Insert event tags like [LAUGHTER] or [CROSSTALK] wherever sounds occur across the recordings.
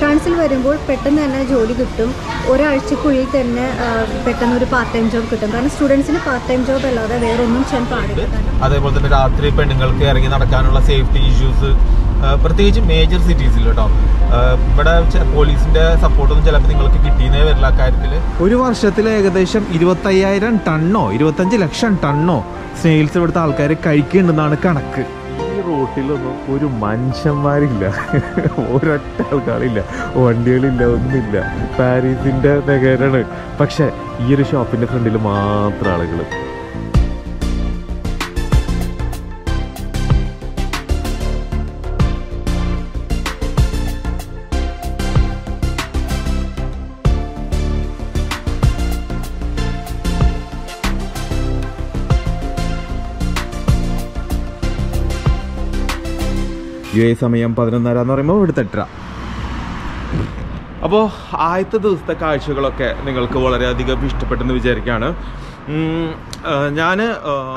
ഫ്രാൻസിൽ വരുമ്പോൾ പെട്ടെന്ന് തന്നെ ജോലി കിട്ടും. ഒരാഴ്ചക്കുള്ളിൽ തന്നെ പെട്ടെന്ന് ഒരു പാർട്ട് ടൈം ജോബ് കിട്ടും. കാരണം സ്റ്റുഡൻസിന് പാർട്ട് ടൈം ജോബ് അല്ലാതെ വേറെ ഒന്നും ചെയ്യാൻ പാടില്ല. അതേപോലെ തന്നെ രാത്രി പെണ്ണുങ്ങൾക്ക് ഇറങ്ങി നടക്കാനുള്ള സേഫ്റ്റി ഇഷ്യൂസ് പ്രത്യേകിച്ച് മേജർ സിറ്റീസിൽ കേട്ടോ ഇവിടെ പോലീസിന്റെ സപ്പോർട്ടൊന്നും ചിലപ്പോൾ നിങ്ങൾക്ക് കിട്ടിയെന്നേ വരില്ല കാര്യത്തിൽ ഒരു വർഷത്തിൽ ഏകദേശം ഇരുപത്തയ്യായിരം ടണ്ണോ ഇരുപത്തഞ്ച് ലക്ഷം ടണ്ണോ സ്നെയിൽസ് ഇവിടുത്തെ ആൾക്കാർ കഴിക്കുന്നുണ്ടെന്നാണ് കണക്ക്. ഈ റോട്ടിലൊന്നും ഒരു മനുഷ്യന്മാരില്ല. ഒരൊറ്റ ആൾക്കാരില്ല. വണ്ടികളില്ല ഒന്നുമില്ല. പാരീസിന്റെ നഗരാണ് പക്ഷേ ഈ ഒരു ഷോപ്പിന്റെ ഫ്രണ്ടിൽ മാത്രം ആളുകൾ യു എ സമയം പതിനൊന്നര എന്ന് പറയുമ്പോൾ ഇവിടുത്തെ എട്ടര. അപ്പോൾ ആദ്യത്തെ ദിവസത്തെ കാഴ്ചകളൊക്കെ നിങ്ങൾക്ക് വളരെയധികം ഇഷ്ടപ്പെട്ടെന്ന് വിചാരിക്കുകയാണ് ഞാൻ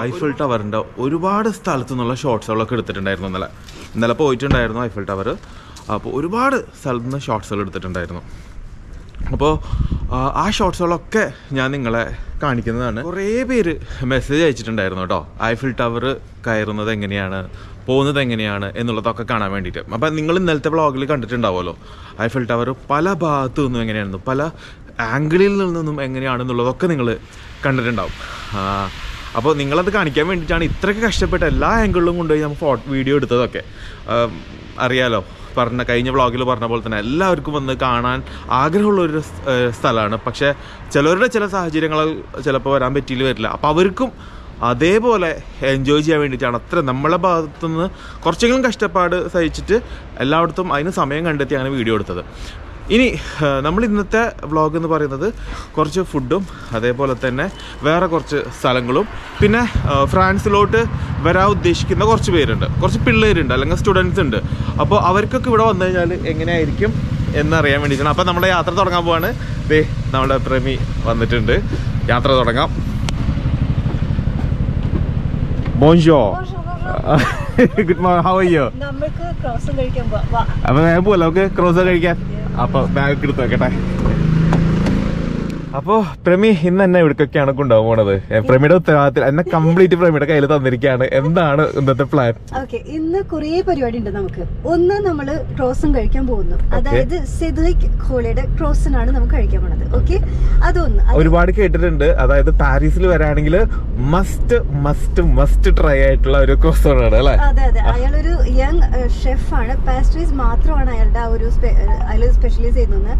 ഐഫിൾ ടവറിന്റെ ഒരുപാട് സ്ഥലത്തു നിന്നുള്ള ഷോർട്സുകളൊക്കെ എടുത്തിട്ടുണ്ടായിരുന്നു ഇന്നലെ. ഇന്നലെ പോയിട്ടുണ്ടായിരുന്നു ഐഫിൾ ടവർ അപ്പോൾ ഒരുപാട് സ്ഥലത്തു നിന്ന് ഷോർട്സുകൾ എടുത്തിട്ടുണ്ടായിരുന്നു. അപ്പോൾ ആ ഷോർട്സുകളൊക്കെ ഞാൻ നിങ്ങളെ കാണിക്കുന്നതാണ്. കുറേ പേര് മെസ്സേജ് അയച്ചിട്ടുണ്ടായിരുന്നു കേട്ടോ. ഐഫിൽ ടവർ കയറുന്നത് എങ്ങനെയാണ്? പോകുന്നത് എങ്ങനെയാണ് എന്നുള്ളതൊക്കെ കാണാൻ വേണ്ടിയിട്ട്. അപ്പം നിങ്ങൾ ഇന്നലത്തെ വ്ളോഗിൽ കണ്ടിട്ടുണ്ടാവുമല്ലോ. ഐഫിൽ ടവർ പല ഭാഗത്തു നിന്നും എങ്ങനെയാണെന്ന് പല ആംഗിളിൽ നിന്നും എങ്ങനെയാണെന്നുള്ളതൊക്കെ നിങ്ങൾ കണ്ടിട്ടുണ്ടാവും. അപ്പോൾ നിങ്ങളത് കാണിക്കാൻ വേണ്ടിയിട്ടാണ് ഇത്രയ്ക്ക് കഷ്ടപ്പെട്ട എല്ലാ ആംഗിളിലും കൊണ്ടുപോയി നമ്മൾ ഫോട്ടോ വീഡിയോ എടുത്തതൊക്കെ. അറിയാലോ പറഞ്ഞ കഴിഞ്ഞ വ്ളോഗിൽ പറഞ്ഞ പോലെ തന്നെ എല്ലാവർക്കും വന്ന് കാണാൻ ആഗ്രഹമുള്ളൊരു സ്ഥലമാണ്. പക്ഷേ ചിലവരുടെ ചില സാഹചര്യങ്ങൾ ചിലപ്പോൾ വരാൻ പറ്റിയില്ല വരില്ല. അപ്പോൾ അവർക്കും അതേപോലെ എൻജോയ് ചെയ്യാൻ വേണ്ടിയിട്ടാണ്. അത്ര നമ്മളെ ഭാഗത്തുനിന്ന് കുറച്ചെങ്കിലും കഷ്ടപ്പാട് സഹിച്ചിട്ട് എല്ലായിടത്തും അതിന് സമയം കണ്ടെത്തി അങ്ങനെ വീഡിയോ എടുത്തത്. ഇനി നമ്മൾ ഇന്നത്തെ വ്ളോഗ് എന്ന് പറയുന്നത് കുറച്ച് ഫുഡും അതേപോലെ തന്നെ വേറെ കുറച്ച് സ്ഥലങ്ങളും. പിന്നെ ഫ്രാൻസിലോട്ട് വരാൻ ഉദ്ദേശിക്കുന്ന കുറച്ച് പേരുണ്ട്. കുറച്ച് പിള്ളേരുണ്ട് അല്ലെങ്കിൽ സ്റ്റുഡൻസ് ഉണ്ട്. അപ്പോൾ അവർക്കൊക്കെ ഇവിടെ വന്നു കഴിഞ്ഞാൽ എങ്ങനെയായിരിക്കും എന്നറിയാൻ വേണ്ടിയിട്ടാണ്. അപ്പോൾ നമ്മുടെ യാത്ര തുടങ്ങാൻ പോവാണ്. ദേ നമ്മുടെ പ്രേമി വന്നിട്ടുണ്ട്. യാത്ര തുടങ്ങാം. ബോൺജോ good morning how are you? നമ്മൾക്ക് ക്രോസും കഴിക്കാൻ അപ്പൊ വേഗം പോലെ നമുക്ക് ക്രോസ് കഴിക്കാൻ. അപ്പൊ ബാഗ് എടുത്ത് വെക്കട്ടെ. അപ്പോ പ്രമി ഇന്ന് എന്നെ ഇവിടേക്കൊക്കെയാണ് കൊണ്ടുപോകാൻ പോണത്. പ്രമിയുടെ ഉത്തരവാദിത്തത്തിൽ എന്നെ കംപ്ലീറ്റ് പ്രമിയുടെ കയ്യിൽ തന്നിരിക്കുകയാണ് എന്താണ് ഇന്നത്തെ പ്ലാൻ ഓക്കെ ഇന്ന് കുറേ പരിപാടി ഉണ്ട് നമുക്ക്. ഒന്ന് നമ്മൾ ക്രോസും കഴിക്കാൻ പോകുന്നു. അതായത് സിദ്ദിഖ് ഖോളയുടെ ക്രോസിനാണ് നമുക്ക് കഴിക്കാൻ പോണത്. ഓക്കെ? അതൊന്ന്. ഒരുപാട് കേട്ടിട്ടുണ്ട്. അതായത് പാരീസിൽ വരാണെങ്കിൽ മസ്റ്റ് മസ്റ്റ് മസ്റ്റ് ട്രൈ ആയിട്ടുള്ള ഒരു ക്രോസ് അല്ലെ? അതെ അതെ. അയാളൊരു യങ് ഷെഫാണ് പാസ്ട്രീസ് മാത്രമാണ് അയാളുടെ ആ ഒരു അയാൾ സ്പെഷ്യലൈസ് ചെയ്യുന്നത്.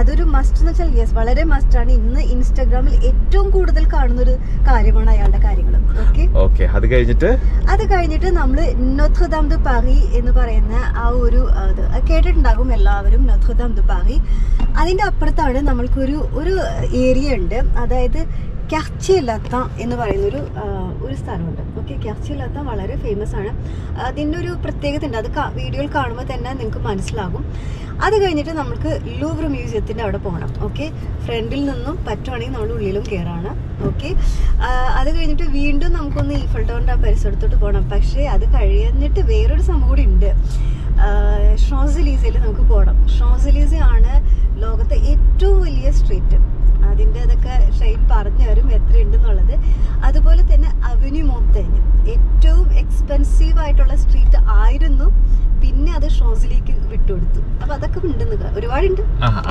അതൊരു മസ്റ്റ് എന്ന് വെച്ചാൽ യെസ് വളരെ മസ്റ്റ് ആണ്. ഇന്ന് ഇൻസ്റ്റാഗ്രാമിൽ ഏറ്റവും കൂടുതൽ കാണുന്ന ഒരു കാര്യമാണ് അയാളുടെ കാര്യങ്ങൾ. ഓക്കെ ഓക്കെ അത് കഴിഞ്ഞിട്ട്? അത് കഴിഞ്ഞിട്ട് നമ്മൾ നൊത്രദാം ദു പാറി എന്ന് പറയുന്ന ആ ഒരു ഇത് കേട്ടിട്ടുണ്ടാകും എല്ലാവരും നൊത്രദാം ദു പാറി അതിന്റെ അപ്പുറത്താണ് നമ്മൾക്കൊരു ഒരു ഏരിയ ഉണ്ട്. അതായത് ക്യാർച്ചിയ ലത്ത എന്ന് പറയുന്നൊരു ഒരു സ്ഥലമുണ്ട്. ഓക്കെ ക്യാർച്ചിയ ലത്ത വളരെ ഫേമസ് ആണ്. അതിന്റെ ഒരു പ്രത്യേകത ഉണ്ട് അത് വീഡിയോയിൽ കാണുമ്പോൾ തന്നെ നിങ്ങൾക്ക് മനസ്സിലാകും. അത് കഴിഞ്ഞിട്ട് നമുക്ക് ലൂവർ മ്യൂസിയത്തിന്റെ അവിടെ പോകണം ഓക്കെ ഫ്രണ്ടിൽ നിന്നും പറ്റുവാണെങ്കിൽ നമ്മൾ ഉള്ളിലും കയറാണ് ഓക്കെ അത് കഴിഞ്ഞിട്ട് വീണ്ടും നമുക്കൊന്ന് ഈഫൽ ടവറിന്റെ ആ പരിസരത്തോട്ട് പോകണം പക്ഷേ അത് കഴിഞ്ഞിട്ട് വേറൊരു സംഭവം കൂടി ഉണ്ട്. ഷോസലീസയിൽ നമുക്ക് പോകണം ഷോസലീസ ആണ് ലോകത്തെ ഏറ്റവും വലിയ സ്ട്രീറ്റ്. അതിന്റെ അതൊക്കെ ഷെയ്ൻ പറഞ്ഞു തരും എത്രയുണ്ടെന്നുള്ളത്. അതുപോലെ തന്നെ അവന്യൂ മോത്തേന് ഏറ്റവും എക്സ്പെൻസീവ് ആയിട്ടുള്ള സ്ട്രീറ്റ് ആയിരുന്നു പിന്നെ അത് ഷോസിലേക്ക് വിട്ടുകൊടുത്തു. അപ്പൊ അതൊക്കെ ഉണ്ടെന്ന് ഒരുപാടുണ്ട്.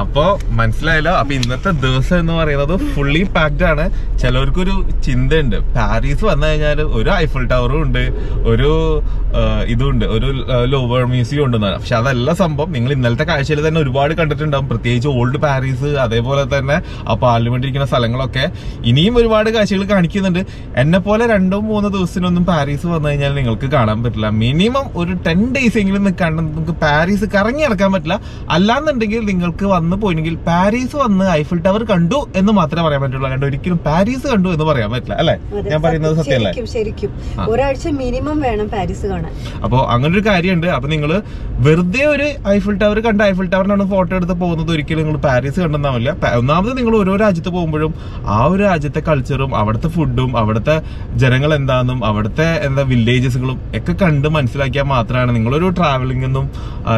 അപ്പോ മനസ്സിലായല്ലോ. അപ്പൊ ഇന്നത്തെ ദിവസം എന്ന് പറയുന്നത് ഫുള്ളി പാക്ഡ് ആണ്. ചിലവർക്കൊരു ചിന്തയുണ്ട്. പാരീസ് വന്നു കഴിഞ്ഞാൽ ഒരു ഐഫിൾ ടവറും ഉണ്ട് ഒരു ഇതുണ്ട് ഒരു ലോവർ മ്യൂസിയം ഉണ്ട് പക്ഷെ അതല്ല സംഭവം. നിങ്ങൾ ഇന്നലത്തെ കാഴ്ചയിൽ തന്നെ ഒരുപാട് കണ്ടിട്ടുണ്ടാവും. പ്രത്യേകിച്ച് ഓൾഡ് പാരീസ് അതേപോലെ തന്നെ ആ പാർലമെന്റ് ഇരിക്കുന്ന സ്ഥലങ്ങളൊക്കെ. ഇനിയും ഒരുപാട് കാഴ്ചകൾ കാണിക്കുന്നുണ്ട്. എന്നെ പോലെ രണ്ടോ മൂന്നോ ദിവസത്തിനൊന്നും പാരീസ് വന്നു കഴിഞ്ഞാൽ നിങ്ങൾക്ക് കാണാൻ പറ്റില്ല. മിനിമം ഒരു ടെൻ ഡേയ്സ് എങ്കിലും നിൽക്കാണ്ട് നിങ്ങൾക്ക് പാരീസ് കറങ്ങി നടക്കാൻ പറ്റില്ല. അല്ലാന്നുണ്ടെങ്കിൽ നിങ്ങൾക്ക് വന്ന് പോയില്ലെങ്കിൽ പാരീസ് വന്ന് ഐഫിൾ ടവർ കണ്ടു എന്ന് മാത്രമേ പറയാൻ പറ്റുള്ളൂ. കണ്ടു ഒരിക്കലും പാരീസ് കണ്ടു എന്ന് പറയാൻ പറ്റില്ല. അല്ലെ? ഞാൻ പറയുന്നത് സത്യമല്ലേ ശരിക്കും ഒരാഴ്ച മിനിമം വേണം പാരീസ് കാണാൻ. അപ്പോൾ അങ്ങനെ ഒരു കാര്യമുണ്ട്. അപ്പൊ നിങ്ങൾ വെറുതെ ഒരു ഐഫിൾ ടവർ കണ്ട് ഐഫിൾ ടവറിനാണ് ഫോട്ടോ എടുത്ത് പോകുന്നത് ഒരിക്കലും നിങ്ങൾ പാരീസ് കണ്ടെന്നാവില്ല ഒന്നാമത് നിങ്ങൾ ഓരോ രാജ്യത്ത് പോകുമ്പോഴും ആ ഒരു രാജ്യത്തെ കൾച്ചറും അവിടുത്തെ ഫുഡും അവിടുത്തെ ജനങ്ങൾ എന്താണെന്നും അവിടുത്തെ എന്താ വില്ലേജസുകളും ഒക്കെ കണ്ട് മനസ്സിലാക്കിയാൽ മാത്രമാണ് നിങ്ങളൊരു ട്രാവലിംഗ്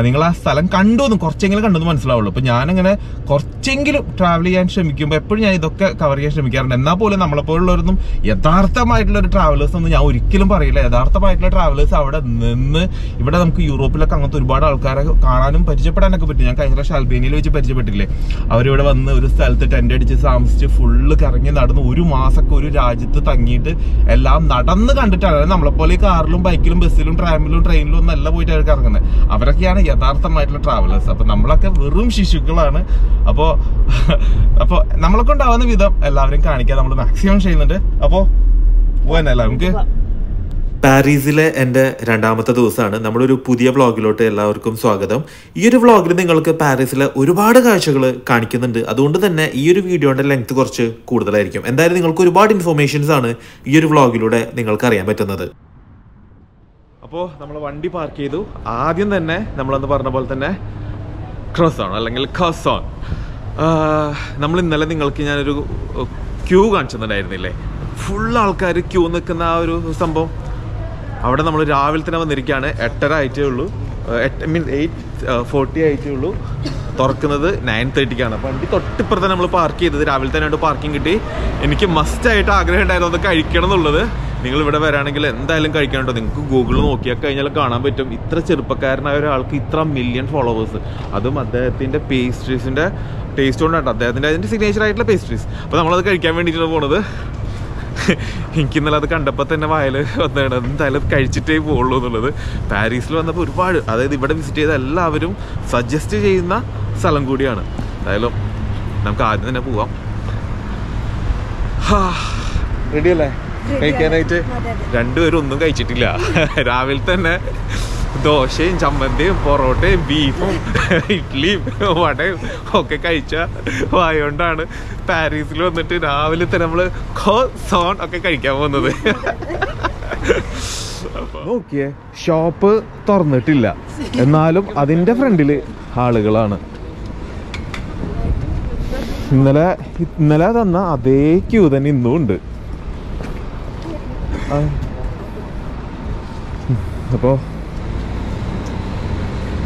നിങ്ങൾ ആ സ്ഥലം കണ്ടു എന്നും കുറച്ചെങ്കിലും കണ്ടെന്ന് മനസ്സിലാവുള്ളൂ. അപ്പൊ ഞാനിങ്ങനെ കുറച്ചെങ്കിലും ട്രാവൽ ചെയ്യാൻ ശ്രമിക്കുമ്പോൾ എപ്പോഴും ഞാൻ ഇതൊക്കെ കവർ ചെയ്യാൻ ശ്രമിക്കാറുണ്ട്. എന്നാൽ പോലും നമ്മളെപ്പോലുള്ളവരൊന്നും യഥാർത്ഥമായിട്ടുള്ള ഒരു ട്രാവലേഴ്സ് ഒന്നും ഞാൻ ഒരിക്കലും പറയില്ല. യഥാർത്ഥമായിട്ടുള്ള ട്രാവലേഴ്സ് അവിടെ നിന്ന് ഇവിടെ നമുക്ക് യൂറോപ്പിലൊക്കെ അങ്ങനത്തെ ഒരുപാട് ആൾക്കാരെ കാണാനും പരിചയപ്പെടാനൊക്കെ പറ്റും. ഞാൻ കഴിഞ്ഞ പ്രാവശ്യം അൽബേനിയയിൽ വെച്ച് പരിചയപ്പെട്ടില്ലേ അവരിവിടെ വന്ന് ഒരു സ്ഥലത്ത് ടെന്റ് അടിച്ച് താമസിച്ച് ഫുള്ള് കറങ്ങി നടന്ന് ഒരു മാസമൊക്കെ ഒരു രാജ്യത്ത് തങ്ങിയിട്ട് എല്ലാം നടന്ന് കണ്ടിട്ടാണ്. നമ്മളെപ്പോലെ കാറിലും ബൈക്കിലും ബസ്സിലും ട്രാമിലും ട്രെയിനിലും ഒന്നും എല്ലാം പോയിട്ട് അവർ ഇറങ്ങുന്നത്. അവരൊക്കെയാണ് യഥാർത്ഥമായിട്ടുള്ള ട്രാവലേഴ്സ് അപ്പൊ നമ്മളൊക്കെ വെറും ശിശുക്കളാണ്. അപ്പോൾ അപ്പോൾ നമ്മളെ കൊണ്ടാവുന്ന വിധം എല്ലാവരും കാണിക്കാൻ നമ്മൾ മാക്സിമം ചെയ്യുന്നുണ്ട്. അപ്പോൾ പോവാനല്ല നമുക്ക് പാരീസിലെ എന്റെ രണ്ടാമത്തെ ദിവസമാണ്. നമ്മളൊരു പുതിയ വ്ളോഗിലോട്ട് എല്ലാവർക്കും സ്വാഗതം. ഈ ഒരു വ്ളോഗിൽ നിങ്ങൾക്ക് പാരീസിലെ ഒരുപാട് കാഴ്ചകൾ കാണിക്കുന്നുണ്ട്. അതുകൊണ്ട് തന്നെ ഈ ഒരു വീഡിയോയുടെ ലെങ്ത് കുറച്ച് കൂടുതലായിരിക്കും. എന്തായാലും നിങ്ങൾക്ക് ഒരുപാട് ഇൻഫർമേഷൻസ് ആണ് ഈ ഒരു വ്ളോഗിലൂടെ നിങ്ങൾക്ക് അറിയാൻ പറ്റുന്നത്. അപ്പോൾ നമ്മൾ വണ്ടി പാർക്ക് ചെയ്തു. ആദ്യം തന്നെ നമ്മളന്ന് പറഞ്ഞ പോലെ തന്നെ ക്രോസോൺ അല്ലെങ്കിൽ ഖസോൺ നമ്മൾ ഇന്നലെ നിങ്ങൾക്ക് ഞാനൊരു ക്യൂ കാണിച്ചിട്ടുണ്ടായിരുന്നില്ലേ? ഫുൾ ആൾക്കാർ ക്യൂ നിൽക്കുന്ന ആ ഒരു സംഭവം. അവിടെ നമ്മൾ രാവിലെ തന്നെ വന്നിരിക്കുകയാണ്. എട്ടര ആയിട്ടേ ഉള്ളൂ. എട്ട് മീൻസ് എയ്റ്റ് ഫോർട്ടി ആയിട്ടേ ഉള്ളൂ. തുറക്കുന്നത് നയൻ തേർട്ടിക്കാണ് വണ്ടി തൊട്ടിപ്പുറത്ത് നമ്മൾ പാർക്ക് ചെയ്തത്. രാവിലെ തന്നെ പാർക്കിംഗ് കിട്ടി. എനിക്ക് മസ്റ്റായിട്ട് ആഗ്രഹം ഉണ്ടായിരുന്നു അത് കഴിക്കണം എന്നുള്ളത്. നിങ്ങൾ ഇവിടെ വരാണെങ്കിൽ എന്തായാലും കഴിക്കണം കേട്ടോ നിങ്ങൾക്ക് ഗൂഗിൾ നോക്കിയാൽ കഴിഞ്ഞാൽ കാണാൻ പറ്റും. ഇത്ര ചെറുപ്പക്കാരനായ ഒരാൾക്ക് ഇത്ര മില്യൺ ഫോളോവേഴ്സ് അതും അദ്ദേഹത്തിന്റെ പേസ്ട്രീസിന്റെ ടേസ്റ്റ് കൊണ്ടാണ്. അദ്ദേഹത്തിന്റെ അതിന്റെ സിഗ്നേച്ചർ ആയിട്ടുള്ള പേസ്ട്രീസ് അപ്പോൾ നമ്മളത് കഴിക്കാൻ വേണ്ടിയിട്ടാണ് പോണത്. എനിക്ക് ഇന്നലെ അത് കണ്ടപ്പോൾ തന്നെ വായൽ വന്നതാണ്. എന്തായാലും കഴിച്ചിട്ടേ പോകുള്ളൂ എന്നുള്ളത്. പാരീസിൽ വന്നപ്പോൾ ഒരുപാട് അതായത് ഇവിടെ വിസിറ്റ് ചെയ്ത എല്ലാവരും സജസ്റ്റ് ചെയ്യുന്ന സ്ഥലം കൂടിയാണ്. എന്തായാലും നമുക്ക് ആദ്യം തന്നെ പോവാം. റെഡി അല്ലേ? കഴിക്കാനായിട്ട്. രണ്ടുപേരും ഒന്നും കഴിച്ചിട്ടില്ല. രാവിലെ തന്നെ ദോശയും ചമ്മന്തിയും പൊറോട്ടയും ബീഫും ഇഡ്ഡലിയും വടയും ഒക്കെ കഴിച്ച വായോണ്ടാണ് പാരീസിൽ വന്നിട്ട് രാവിലെ തന്നെ നമ്മൾ സോൺ ഒക്കെ കഴിക്കാൻ പോകുന്നത്. നോക്കിയേ ഷോപ്പ് തുറന്നിട്ടില്ല. എന്നാലും അതിന്റെ ഫ്രണ്ടിൽ ആളുകളാണ്. ഇന്നലെ ഇന്നലെ തന്ന അതേ ക്യൂ തന്നെ ഇന്നും ഉണ്ട് ആ. അപ്പോ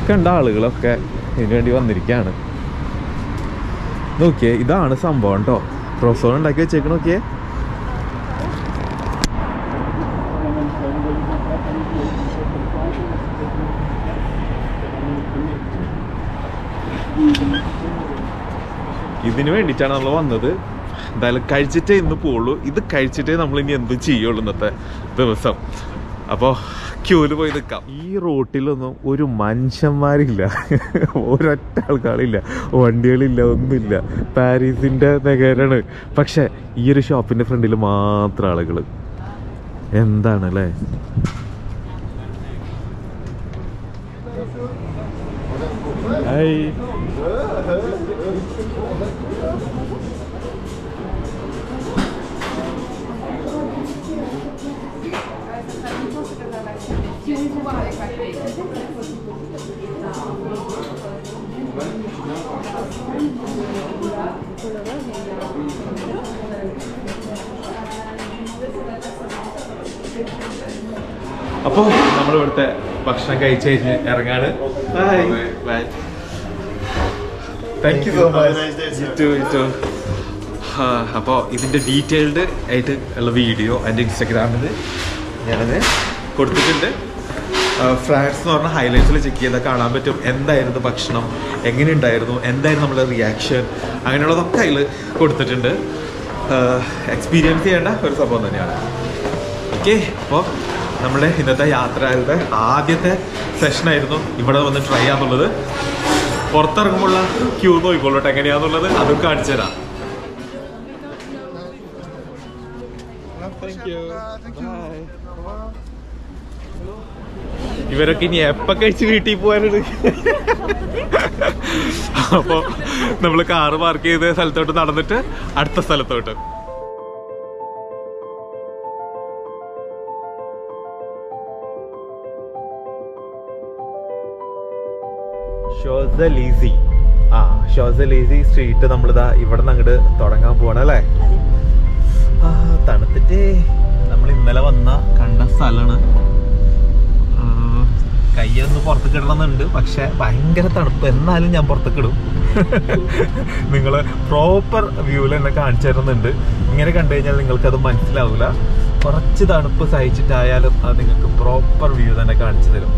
കണ്ട ആളുകളൊക്കെ ഇതിനു വേണ്ടി വന്നിരിക്കുകയാണ് നോക്കിയേ ഇതാണ് സംഭവം കേട്ടോ പ്രൊഫസോൺ ഉണ്ടാക്കി വെച്ചേക്ക് നോക്കിയേ. ഇതിനു വേണ്ടിയിട്ടാണ് നമ്മൾ വന്നത്. എന്തായാലും കഴിച്ചിട്ടേ ഇന്ന് പോവുള്ളൂ. ഇത് കഴിച്ചിട്ടേ നമ്മൾ ഇനി എന്തും ചെയ്യുള്ളൂ ഇന്നത്തെ ദിവസം. അപ്പോൾ ക്യൂൽ പോയി നിൽക്കാം. ഈ റോട്ടിലൊന്നും ഒരു മനുഷ്യന്മാരില്ല. ഒരൊറ്റ ആൾക്കാരില്ല. വണ്ടികളില്ല ഒന്നുമില്ല. പാരീസിന്റെ നഗരാണ്. പക്ഷേ ഈ ഒരു ഷോപ്പിന്റെ ഫ്രണ്ടിൽ മാത്രം ആളുകൾ എന്താണ് അല്ലേ ഹായ് നമ്മൾ ഇവിടുത്തെ ഭക്ഷണം കഴിച്ച് കഴിഞ്ഞ് ഇറങ്ങാണ്. താങ്ക് യു സോ മച്ച് അപ്പോൾ ഇതിന്റെ ഡീറ്റെയിൽഡ് ആയിട്ട് ഉള്ള വീഡിയോ എന്റെ ഇൻസ്റ്റഗ്രാമിൽ ഞാനത് കൊടുത്തിട്ടുണ്ട്. ഫ്രാൻസ് എന്ന് പറഞ്ഞ ഹൈലൈറ്റ്സിൽ ചെക്ക് ചെയ്താൽ കാണാൻ പറ്റും എന്തായിരുന്നു ഭക്ഷണം എങ്ങനെയുണ്ടായിരുന്നു എന്തായിരുന്നു നമ്മുടെ റിയാക്ഷൻ അങ്ങനെയുള്ളതൊക്കെ അതിൽ കൊടുത്തിട്ടുണ്ട്. എക്സ്പീരിയൻസ് ചെയ്യേണ്ട ഒരു സംഭവം തന്നെയാണ്. ഓക്കെ അപ്പോൾ നമ്മുടെ ഇന്നത്തെ യാത്രയുടെ ആദ്യത്തെ സെഷനായിരുന്നു ഇവിടെ വന്ന് ട്രൈ ചെയ്യാന്നുള്ളത്. പുറത്തിറങ്ങുമ്പോഴുള്ള ക്യൂ നോക്കിക്കോളൂട്ടോ എങ്ങനെയാന്നുള്ളത് അതും കാണിച്ചു തരാം. ഇവരൊക്കെ ഇനി എപ്പ കഴിച്ച് വീട്ടിൽ പോകാനുണ്ട് അപ്പൊ നമ്മൾ കാറ് പാർക്ക് ചെയ്ത സ്ഥലത്തോട്ട് നടന്നിട്ട് അടുത്ത സ്ഥലത്തോട്ട്. ഷോസലീസി. ആ ഷോസലീസി സ്ട്രീറ്റ് നമ്മളിതാ ഇവിടെ നിന്ന് അങ്ങോട്ട് തുടങ്ങാൻ പോവാണ് അല്ലേ? ആ തണുത്തിട്ട് നമ്മൾ ഇന്നലെ വന്ന കണ്ട സ്ഥലമാണ് കയ്യൊന്ന് പുറത്തേക്ക് ഇടണമെന്നുണ്ട് പക്ഷെ ഭയങ്കര തണുപ്പ്. എന്നാലും ഞാൻ പുറത്തേക്ക് ഇടും. നിങ്ങൾ പ്രോപ്പർ വ്യൂവിൽ എന്നെ കാണിച്ചു തരുന്നുണ്ട്. ഇങ്ങനെ കണ്ടു കഴിഞ്ഞാൽ നിങ്ങൾക്ക് അത് മനസ്സിലാവില്ല കുറച്ച് തണുപ്പ് സഹിച്ചിട്ടായാലും അത് നിങ്ങൾക്ക് പ്രോപ്പർ വ്യൂ തന്നെ കാണിച്ചു തരും.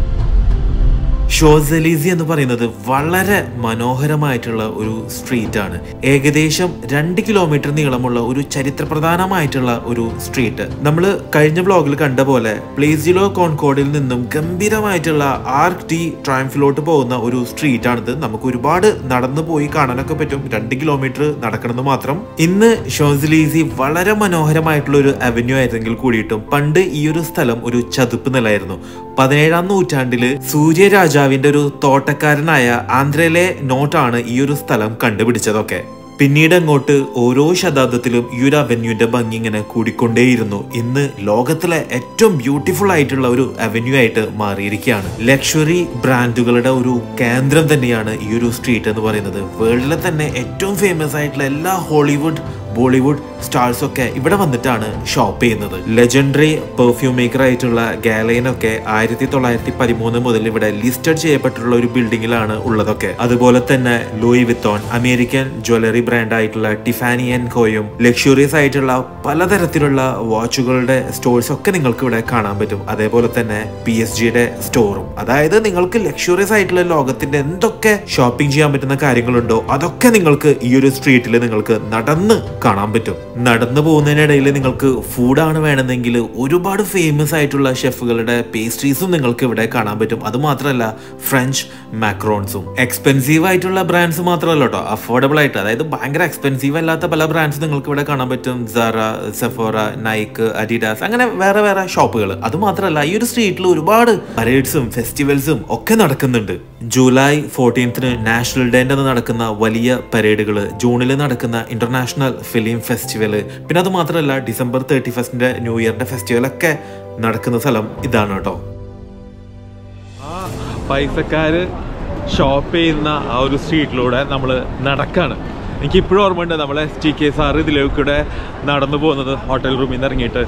ഷോസലീസി എന്ന് പറയുന്നത് വളരെ മനോഹരമായിട്ടുള്ള ഒരു സ്ട്രീറ്റ് ആണ് ഏകദേശം രണ്ട് കിലോമീറ്റർ നീളമുള്ള ഒരു ചരിത്രപ്രധാനമായിട്ടുള്ള ഒരു സ്ട്രീറ്റ്. നമ്മൾ കഴിഞ്ഞ ബ്ലോഗിൽ കണ്ട പോലെ പ്ലേസിലോ കോൺകോഡിൽ നിന്നും ഗംഭീരമായിട്ടുള്ള ആർക്ക് ടി ട്രയംഫിലോട്ട് പോകുന്ന ഒരു സ്ട്രീറ്റ് ആണിത് നമുക്ക് ഒരുപാട് നടന്നു പോയി കാണാനൊക്കെ പറ്റും. രണ്ട് കിലോമീറ്റർ നടക്കണമെന്ന് മാത്രം. ഇന്ന് ഷോസലീസി വളരെ മനോഹരമായിട്ടുള്ള ഒരു അവന്യൂ ആയിരുന്നെങ്കിൽ കൂടിയിട്ടും പണ്ട് ഈ ഒരു സ്ഥലം ഒരു ചതുപ്പ് നിലായിരുന്നു പതിനേഴാം നൂറ്റാണ്ടിൽ സൂര്യ രാജാവിന്റെ ഒരു തോട്ടക്കാരനായ ആന്ധ്രയിലെ നോട്ടാണ് ഈ ഒരു സ്ഥലം കണ്ടുപിടിച്ചതൊക്കെ. പിന്നീട് അങ്ങോട്ട് ഓരോ ശതാബ്ദത്തിലും ഈ ഒരു അവന്യൂന്റെ ഭംഗി ഇങ്ങനെ കൂടിക്കൊണ്ടേയിരുന്നു. ഇന്ന് ലോകത്തിലെ ഏറ്റവും ബ്യൂട്ടിഫുൾ ആയിട്ടുള്ള ഒരു അവന്യൂ ആയിട്ട് മാറിയിരിക്കുകയാണ്. ലക്ഷറി ബ്രാൻഡുകളുടെ ഒരു കേന്ദ്രം തന്നെയാണ് ഈ ഒരു സ്ട്രീറ്റ് എന്ന് പറയുന്നത്. വേൾഡിലെ തന്നെ ഏറ്റവും ഫേമസ് ആയിട്ടുള്ള എല്ലാ ഹോളിവുഡ് ബോളിവുഡ് സ്റ്റാർസ് ഒക്കെ ഇവിടെ വന്നിട്ടാണ് ഷോപ്പ് ചെയ്യുന്നത്. ലെജൻഡറി പെർഫ്യൂം മേക്കർ ആയിട്ടുള്ള ഗാലൈൻ ഒക്കെ ആയിരത്തി തൊള്ളായിരത്തി പതിമൂന്ന് മുതൽ ഇവിടെ ലിസ്റ്റഡ് ചെയ്യപ്പെട്ടിട്ടുള്ള ഒരു ബിൽഡിങ്ങിലാണ് ഉള്ളതൊക്കെ. അതുപോലെ തന്നെ Louis Vuitton American jewellery brand ആയിട്ടുള്ള ടിഫാനി ആൻഡ് കോയും ലക്ഷറിയസ് ആയിട്ടുള്ള പലതരത്തിലുള്ള വാച്ചുകളുടെ സ്റ്റോഴ്സ് ഒക്കെ നിങ്ങൾക്ക് ഇവിടെ കാണാൻ പറ്റും. അതേപോലെ തന്നെ പി എസ് ജിയുടെ സ്റ്റോറും അതായത് നിങ്ങൾക്ക് ലക്ഷറിയസ് ആയിട്ടുള്ള ലോകത്തിന്റെ എന്തൊക്കെ ഷോപ്പിംഗ് ചെയ്യാൻ പറ്റുന്ന കാര്യങ്ങളുണ്ടോ അതൊക്കെ നിങ്ങൾക്ക് ഈ ഒരു സ്ട്രീറ്റിൽ നിങ്ങൾക്ക് നടന്ന് കാണാൻ പറ്റും. നടന്നു പോകുന്നതിനിടയിൽ നിങ്ങൾക്ക് ഫുഡാണ് വേണമെങ്കിൽ ഒരുപാട് ഫേമസ് ആയിട്ടുള്ള ഷെഫുകളുടെ പേസ്ട്രീസും നിങ്ങൾക്ക് ഇവിടെ കാണാൻ പറ്റും. അത് മാത്രമല്ല ഫ്രഞ്ച് മാക്രോൺസും എക്സ്പെൻസീവ് ആയിട്ടുള്ള ബ്രാൻഡ്സ് മാത്രമല്ല കേട്ടോ അഫോർഡബിൾ ആയിട്ട്. അതായത് ഭയങ്കര എക്സ്പെൻസീവ് അല്ലാത്ത പല ബ്രാൻഡ്സ് നിങ്ങൾക്ക് ഇവിടെ കാണാൻ പറ്റും. സാറ സെഫോറ നൈക്ക് അഡിഡാസ് അങ്ങനെ വേറെ വേറെ ഷോപ്പുകൾ അത് മാത്രമല്ല ഈ ഒരു സ്ട്രീറ്റിൽ ഒരുപാട് പരേഡ്സും ഫെസ്റ്റിവൽസും ഒക്കെ നടക്കുന്നുണ്ട്. ജൂലൈ ഫോർട്ടീൻത്തിന് നാഷണൽ ഡേ എന്ന് നടക്കുന്ന വലിയ പരേഡുകൾ ജൂണിൽ നടക്കുന്ന ഇന്റർനാഷണൽ ഫിലിം ഫെസ്റ്റിവൽ. പിന്നെ അത് മാത്രമല്ല ഡിസംബർ തേർട്ടി ഫസ്റ്റിന്റെ ന്യൂ ഇയറിന്റെ ഫെസ്റ്റിവൽ ഒക്കെ നടക്കുന്ന സ്ഥലം ഇതാണ് കേട്ടോ. ആ പൈസക്കാര് ഷോപ്പ് ചെയ്യുന്ന ആ ഒരു സ്ട്രീറ്റിലൂടെ നമ്മൾ നടക്കാണ്. എനിക്ക് ഇപ്പോഴും ഓർമ്മയുണ്ട് നമ്മൾ എസ് ടി കെ സാർ ഇതിലേക്കൂടെ നടന്നു പോകുന്നത് ഹോട്ടൽ റൂമിൽ നിന്ന് ഇറങ്ങിയിട്ട്.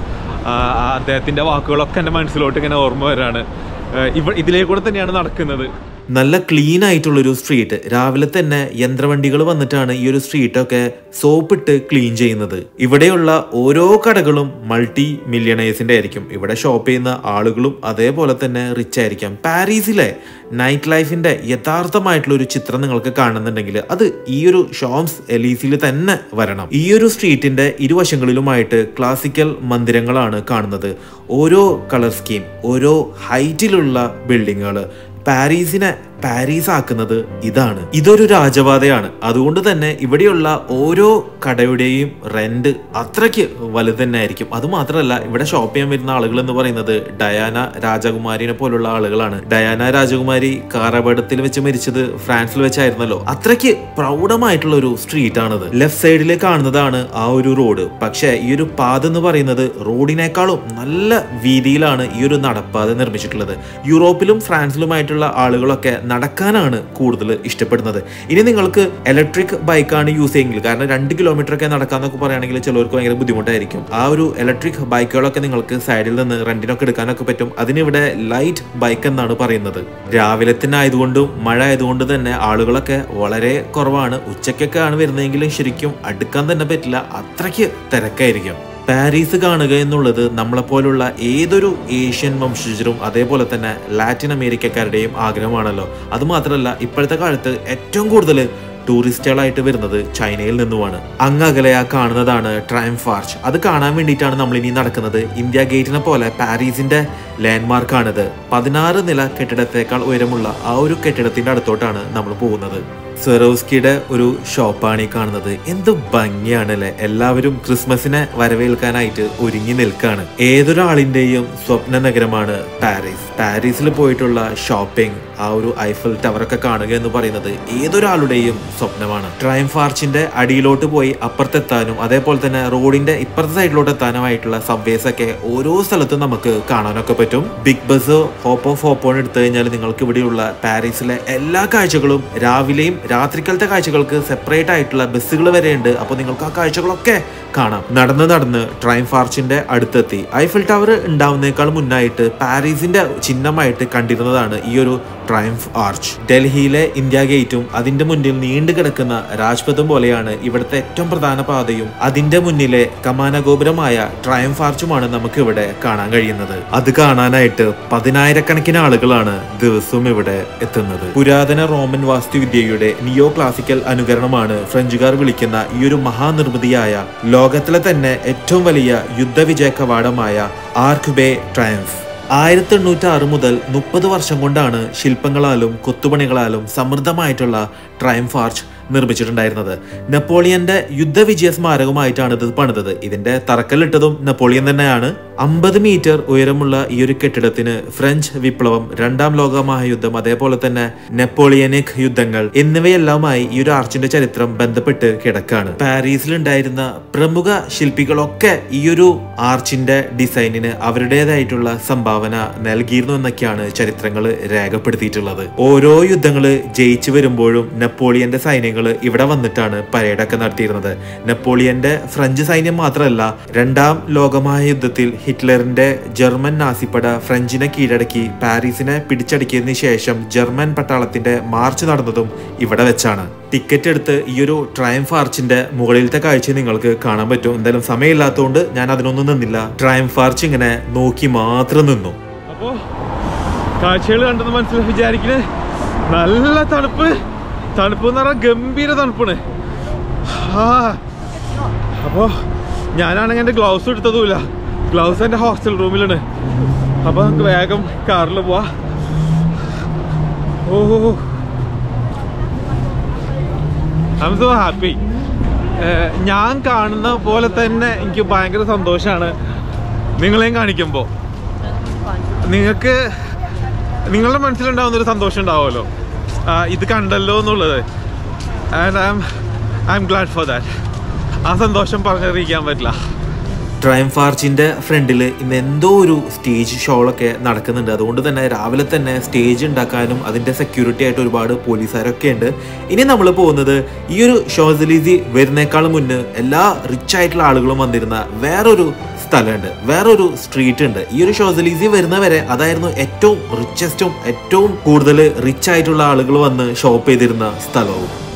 അദ്ദേഹത്തിന്റെ വാക്കുകളൊക്കെ എന്റെ മനസ്സിലോട്ട് ഇങ്ങനെ ഓർമ്മ വരാണ്. ഇവ ഇതിലേക്കൂടെ തന്നെയാണ് നടക്കുന്നത്. നല്ല ക്ലീൻ ആയിട്ടുള്ളൊരു സ്ട്രീറ്റ് രാവിലെ തന്നെ യന്ത്രവണ്ടികൾ വന്നിട്ടാണ് ഈ ഒരു സ്ട്രീറ്റൊക്കെ സോപ്പിട്ട് ക്ലീൻ ചെയ്യുന്നത്. ഇവിടെയുള്ള ഓരോ കടകളും മൾട്ടി മില്യണേഴ്സിന്റെ ആയിരിക്കും. ഇവിടെ ഷോപ്പ് ചെയ്യുന്ന ആളുകളും അതേപോലെ തന്നെ റിച്ച് ആയിരിക്കാം. പാരീസിലെ നൈറ്റ് ലൈഫിന്റെ യഥാർത്ഥമായിട്ടുള്ള ഒരു ചിത്രം നിങ്ങൾക്ക് കാണുന്നുണ്ടെങ്കിൽ അത് ഈ ഒരു ഷോംസ് എലീസിൽ തന്നെ വരണം. ഈ ഒരു സ്ട്രീറ്റിന്റെ ഇരുവശങ്ങളിലുമായിട്ട് ക്ലാസിക്കൽ മന്ദിരങ്ങളാണ് കാണുന്നത്. ഓരോ കളർ സ്കീം ഓരോ ഹൈറ്റിലുള്ള ബിൽഡിങ്ങുകൾ പാരീസിനെ പാരീസ് ആക്കുന്നത് ഇതാണ്. ഇതൊരു രാജപാതയാണ് അതുകൊണ്ട് തന്നെ ഇവിടെയുള്ള ഓരോ കടയുടെയും റെന്റ് അത്രയ്ക്ക് വലുത് തന്നെ ആയിരിക്കും അത് മാത്രമല്ല ഇവിടെ ഷോപ്പ് ചെയ്യാൻ വരുന്ന ആളുകൾ എന്ന് പറയുന്നത് ഡയാന രാജകുമാരിനെ പോലുള്ള ആളുകളാണ്. ഡയാന രാജകുമാരി കാർ അപകടത്തിൽ വെച്ച് മരിച്ചത് ഫ്രാൻസിൽ വെച്ചായിരുന്നല്ലോ. അത്രയ്ക്ക് പ്രൗഢമായിട്ടുള്ള ഒരു സ്ട്രീറ്റ് ആണത് ലെഫ്റ്റ് സൈഡിൽ കാണുന്നതാണ് ആ ഒരു റോഡ് പക്ഷേ ഈ ഒരു പാത എന്ന് പറയുന്നത് റോഡിനേക്കാളും നല്ല വീതിയിലാണ് ഈ ഒരു നടപ്പാത നിർമ്മിച്ചിട്ടുള്ളത്. യൂറോപ്പിലും ഫ്രാൻസിലുമായിട്ടുള്ള ആളുകളൊക്കെ നടക്കാനാണ് കൂടുതൽ ഇഷ്ടപ്പെടുന്നത്. ഇനി നിങ്ങൾക്ക് ഇലക്ട്രിക് ബൈക്കാണ് യൂസ് ചെയ്യുമെങ്കിൽ കാരണം രണ്ട് കിലോമീറ്റർ ഒക്കെ നടക്കാന്നൊക്കെ പറയുകയാണെങ്കിൽ ചിലവർക്ക് ഭയങ്കര ബുദ്ധിമുട്ടായിരിക്കും. ആ ഒരു ഇലക്ട്രിക് ബൈക്കുകളൊക്കെ നിങ്ങൾക്ക് സൈഡിൽ നിന്ന് റെന്റിനൊക്കെ എടുക്കാനൊക്കെ പറ്റും. അതിനിവിടെ ലൈറ്റ് ബൈക്ക് എന്നാണ് പറയുന്നത്. രാവിലത്തിനായതുകൊണ്ടും മഴ ആയതുകൊണ്ട് തന്നെ ആളുകളൊക്കെ വളരെ കുറവാണ്. ഉച്ചയ്ക്കൊക്കെ ആണ് വരുന്നതെങ്കിലും ശരിക്കും അടുക്കാൻ തന്നെ പറ്റില്ല. അത്രയ്ക്ക് തിരക്കായിരിക്കും. പാരീസ് കാണുക എന്നുള്ളത് നമ്മളെപ്പോലുള്ള ഏതൊരു ഏഷ്യൻ വംശജരും അതേപോലെ തന്നെ ലാറ്റിൻ അമേരിക്കക്കാരുടെയും ആഗ്രഹമാണല്ലോ. അതുമാത്രമല്ല ഇപ്പോഴത്തെ കാലത്ത് ഏറ്റവും കൂടുതൽ ടൂറിസ്റ്റുകളായിട്ട് വരുന്നത് ചൈനയിൽ നിന്നുമാണ്. അങ്ങകലയാ കാണുന്നതാണ് ട്രയംഫ് ആർച്ച് അത് കാണാൻ വേണ്ടിയിട്ടാണ് നമ്മൾ ഇനി നടക്കുന്നത്. ഇന്ത്യ ഗേറ്റിനെ പോലെ പാരീസിന്റെ ലാൻഡ്മാർക്കാണിത്. പതിനാറ് നില കെട്ടിടത്തേക്കാൾ ഉയരമുള്ള ആ ഒരു കെട്ടിടത്തിന്റെ അടുത്തോട്ടാണ് നമ്മൾ പോകുന്നത്. സെറോസ്കിയുടെ ഒരു ഷോപ്പാണ് ഈ കാണുന്നത്. എന്ത് ഭംഗിയാണ് ഭംഗിയാണല്ലേ? എല്ലാവരും ക്രിസ്മസിനെ വരവേൽക്കാനായിട്ട് ഒരുങ്ങി നിൽക്കാണ്. ഏതൊരാളിന്റെയും സ്വപ്ന നഗരമാണ് പാരീസ്. പാരീസിൽ പോയിട്ടുള്ള ഷോപ്പിംഗ് ആ ഒരു ഐഫൽ ടവറൊക്കെ കാണുക എന്ന് പറയുന്നത് ഏതൊരാളുടെയും സ്വപ്നമാണ്. ട്രയംഫ് ആർച്ചിന്റെ അടിയിലോട്ട് പോയി അപ്പുറത്തെത്താനും അതേപോലെ തന്നെ റോഡിന്റെ ഇപ്പുറത്തെ സൈഡിലോട്ട് എത്താനുമായിട്ടുള്ള സബ്വേസ് ഒക്കെ ഓരോ സ്ഥലത്തും നമുക്ക് കാണാനൊക്കെ പറ്റും. Big bus hop off hop on എടുത്തു കഴിഞ്ഞാൽ നിങ്ങൾക്ക് ഇവിടെയുള്ള പാരീസിലെ എല്ലാ കാഴ്ചകളും രാവിലെയും രാത്രിക്കാലത്തെ കാഴ്ചകൾക്ക് സെപ്പറേറ്റ് ആയിട്ടുള്ള ബസ്സുകൾ വരെയുണ്ട്. അപ്പോൾ നിങ്ങൾക്ക് ആ കാഴ്ചകളൊക്കെ കാണാം. നടന്ന് നടന്ന് ട്രയംഫ് ആർച്ചിന്റെ അടുത്തെത്തി. ഐഫിൽ ടവർ ഉണ്ടാവുന്നേക്കാൾ മുന്നായിട്ട് പാരീസിന്റെ ചിഹ്നമായിട്ട് കണ്ടിരുന്നതാണ് ഈ ഒരു ട്രയംഫ് ആർച്ച് ഡൽഹിയിലെ ഇന്ത്യ ഗേറ്റും അതിന്റെ മുന്നിൽ നീണ്ടു കിടക്കുന്ന രാജ്പഥം പോലെയാണ് ഇവിടുത്തെ ഏറ്റവും പ്രധാന പാതയും. അതിന്റെ മുന്നിലെ കമാനഗോപുരമായ ട്രയംഫ് ആർച്ചുമാണ് നമുക്ക് ഇവിടെ കാണാൻ കഴിയുന്നത്. അത് കാണാനായിട്ട് പതിനായിരക്കണക്കിന് ആളുകളാണ് ദിവസവും ഇവിടെ എത്തുന്നത്. പുരാതന റോമൻ വാസ്തുവിദ്യയുടെ നിയോ ക്ലാസിക്കൽ അനുകരണമാണ് ഫ്രഞ്ചുകാർ വിളിക്കുന്ന ഈ ഒരു മഹാനിർമ്മിതിയായ ലോകത്തിലെ തന്നെ ഏറ്റവും വലിയ യുദ്ധവിജയ കവാടമായ ആർക്ക് ബേ ട്രയംഫ് ആയിരത്തി എണ്ണൂറ്റി ആറ് മുതൽ മുപ്പത് വർഷം കൊണ്ടാണ് ശില്പങ്ങളാലും കൊത്തുപണികളാലും സമൃദ്ധമായിട്ടുള്ള ട്രയംഫ് ആർച്ച് നിർമ്മിച്ചിട്ടുണ്ടായിരുന്നത്. നെപ്പോളിയന്റെ യുദ്ധവിജയ സ്മാരകമായിട്ടാണ് ഇത് പണിതത്. ഇതിന്റെ തറക്കല്ലിട്ടതും നെപ്പോളിയൻ തന്നെയാണ്. അമ്പത് മീറ്റർ ഉയരമുള്ള ഈ ഒരു കെട്ടിടത്തിന് ഫ്രഞ്ച് വിപ്ലവം രണ്ടാം ലോക മഹായുദ്ധം അതേപോലെ തന്നെ നെപ്പോളിയനിക് യുദ്ധങ്ങൾ എന്നിവയെല്ലാമായി ഈ ഒരു ആർച്ചിന്റെ ചരിത്രം ബന്ധപ്പെട്ട് കിടക്കാണ്. പാരീസിൽ ഉണ്ടായിരുന്ന പ്രമുഖ ശില്പികളൊക്കെ ഈ ഒരു ആർച്ചിന്റെ ഡിസൈനിന് അവരുടേതായിട്ടുള്ള സംഭാവന നൽകിയിരുന്നു എന്നൊക്കെയാണ് ചരിത്രങ്ങൾ രേഖപ്പെടുത്തിയിട്ടുള്ളത്. ഓരോ യുദ്ധങ്ങൾ ജയിച്ചു വരുമ്പോഴും നെപ്പോളിയന്റെ സൈന്യങ്ങൾ ഇവിടെ വന്നിട്ടാണ് പരേഡൊക്കെ നടത്തിയിരുന്നത്. നെപ്പോളിയന്റെ ഫ്രഞ്ച് സൈന്യം മാത്രമല്ല രണ്ടാം ലോകമഹായുദ്ധത്തിൽ ഹിറ്റ്ലറിന്റെ ജർമ്മൻ നാസിപ്പട ഫ്രഞ്ചിനെ കീഴടക്കി പാരീസിനെ പിടിച്ചടക്കിയതിനു ശേഷം ജർമ്മൻ പട്ടാളത്തിന്റെ മാർച്ച് നടന്നതും ഇവിടെ വെച്ചാണ്. ടിക്കറ്റ് എടുത്ത് ഈ ഒരു ട്രയംഫ് ആർച്ചിന്റെ മുകളിലത്തെ കാഴ്ച നിങ്ങൾക്ക് കാണാൻ പറ്റും. എന്തായാലും സമയമില്ലാത്തതുകൊണ്ട് ഞാൻ അതിനൊന്നും നിന്നില്ല. ട്രയംഫ് ആർച്ച് ഇങ്ങനെ നോക്കി മാത്രം നിന്നു. അപ്പോൾ കാഴ്ചകൾ കണ്ടെന്ന് മനസ്സിലാക്കി വിചാരിക്കുന്നത് നല്ല തണുപ്പ്. തണുപ്പ് എന്ന് പറഞ്ഞാൽ ഗംഭീര തണുപ്പാണ്. ആ. അപ്പോ ഞാനാണെങ്കിൽ എന്റെ ഗ്ലൗസ് എടുത്തതുമില്ല. ഗ്ലൗസ് എന്റെ ഹോസ്റ്റൽ റൂമിലാണ്. അപ്പോൾ നമുക്ക് വേഗം കാറിൽ പോവാ. Oh I'm so happy ഞാൻ കാണുന്ന പോലെ തന്നെ എനിക്ക് ഭയങ്കര സന്തോഷമാണ് നിങ്ങളെയും കാണിക്കുമ്പോൾ നിങ്ങൾക്ക് നിങ്ങളുടെ മനസ്സിലുണ്ടാവുന്ന ഒരു സന്തോഷം ഉണ്ടാവുമല്ലോ. ഇത് കണ്ടല്ലോ എന്നുള്ളത്. And I'm I'm glad for that ആ സന്തോഷം പറഞ്ഞറിയിക്കാൻ പറ്റില്ല. ട്രയംഫ് ഫാർച്ചിന്റെ ഫ്രണ്ടിൽ ഇന്ന് എന്തോ ഒരു സ്റ്റേജ് ഷോകളൊക്കെ നടക്കുന്നുണ്ട്. അതുകൊണ്ട് തന്നെ രാവിലെ തന്നെ സ്റ്റേജ് ഉണ്ടാക്കാനും അതിന്റെ സെക്യൂരിറ്റി ആയിട്ട് ഒരുപാട് പോലീസുകാരൊക്കെ ഉണ്ട്. ഇനി നമ്മൾ പോകുന്നത് ഈ ഒരു ഷോസലീസി വരുന്നേക്കാൾ മുന്നേ എല്ലാ റിച്ച് ആയിട്ടുള്ള ആളുകളും വന്നിരുന്ന വേറൊരു സ്ഥലമുണ്ട്. വേറൊരു സ്ട്രീറ്റ് ഉണ്ട്. ഈ ഒരു ഷോസലീസി വരുന്നവരെ അതായിരുന്നു ഏറ്റവും റിച്ചസ്റ്റും ഏറ്റവും കൂടുതൽ റിച്ച് ആയിട്ടുള്ള ആളുകൾ വന്ന് ഷോപ്പ് ചെയ്തിരുന്ന സ്ഥലവും.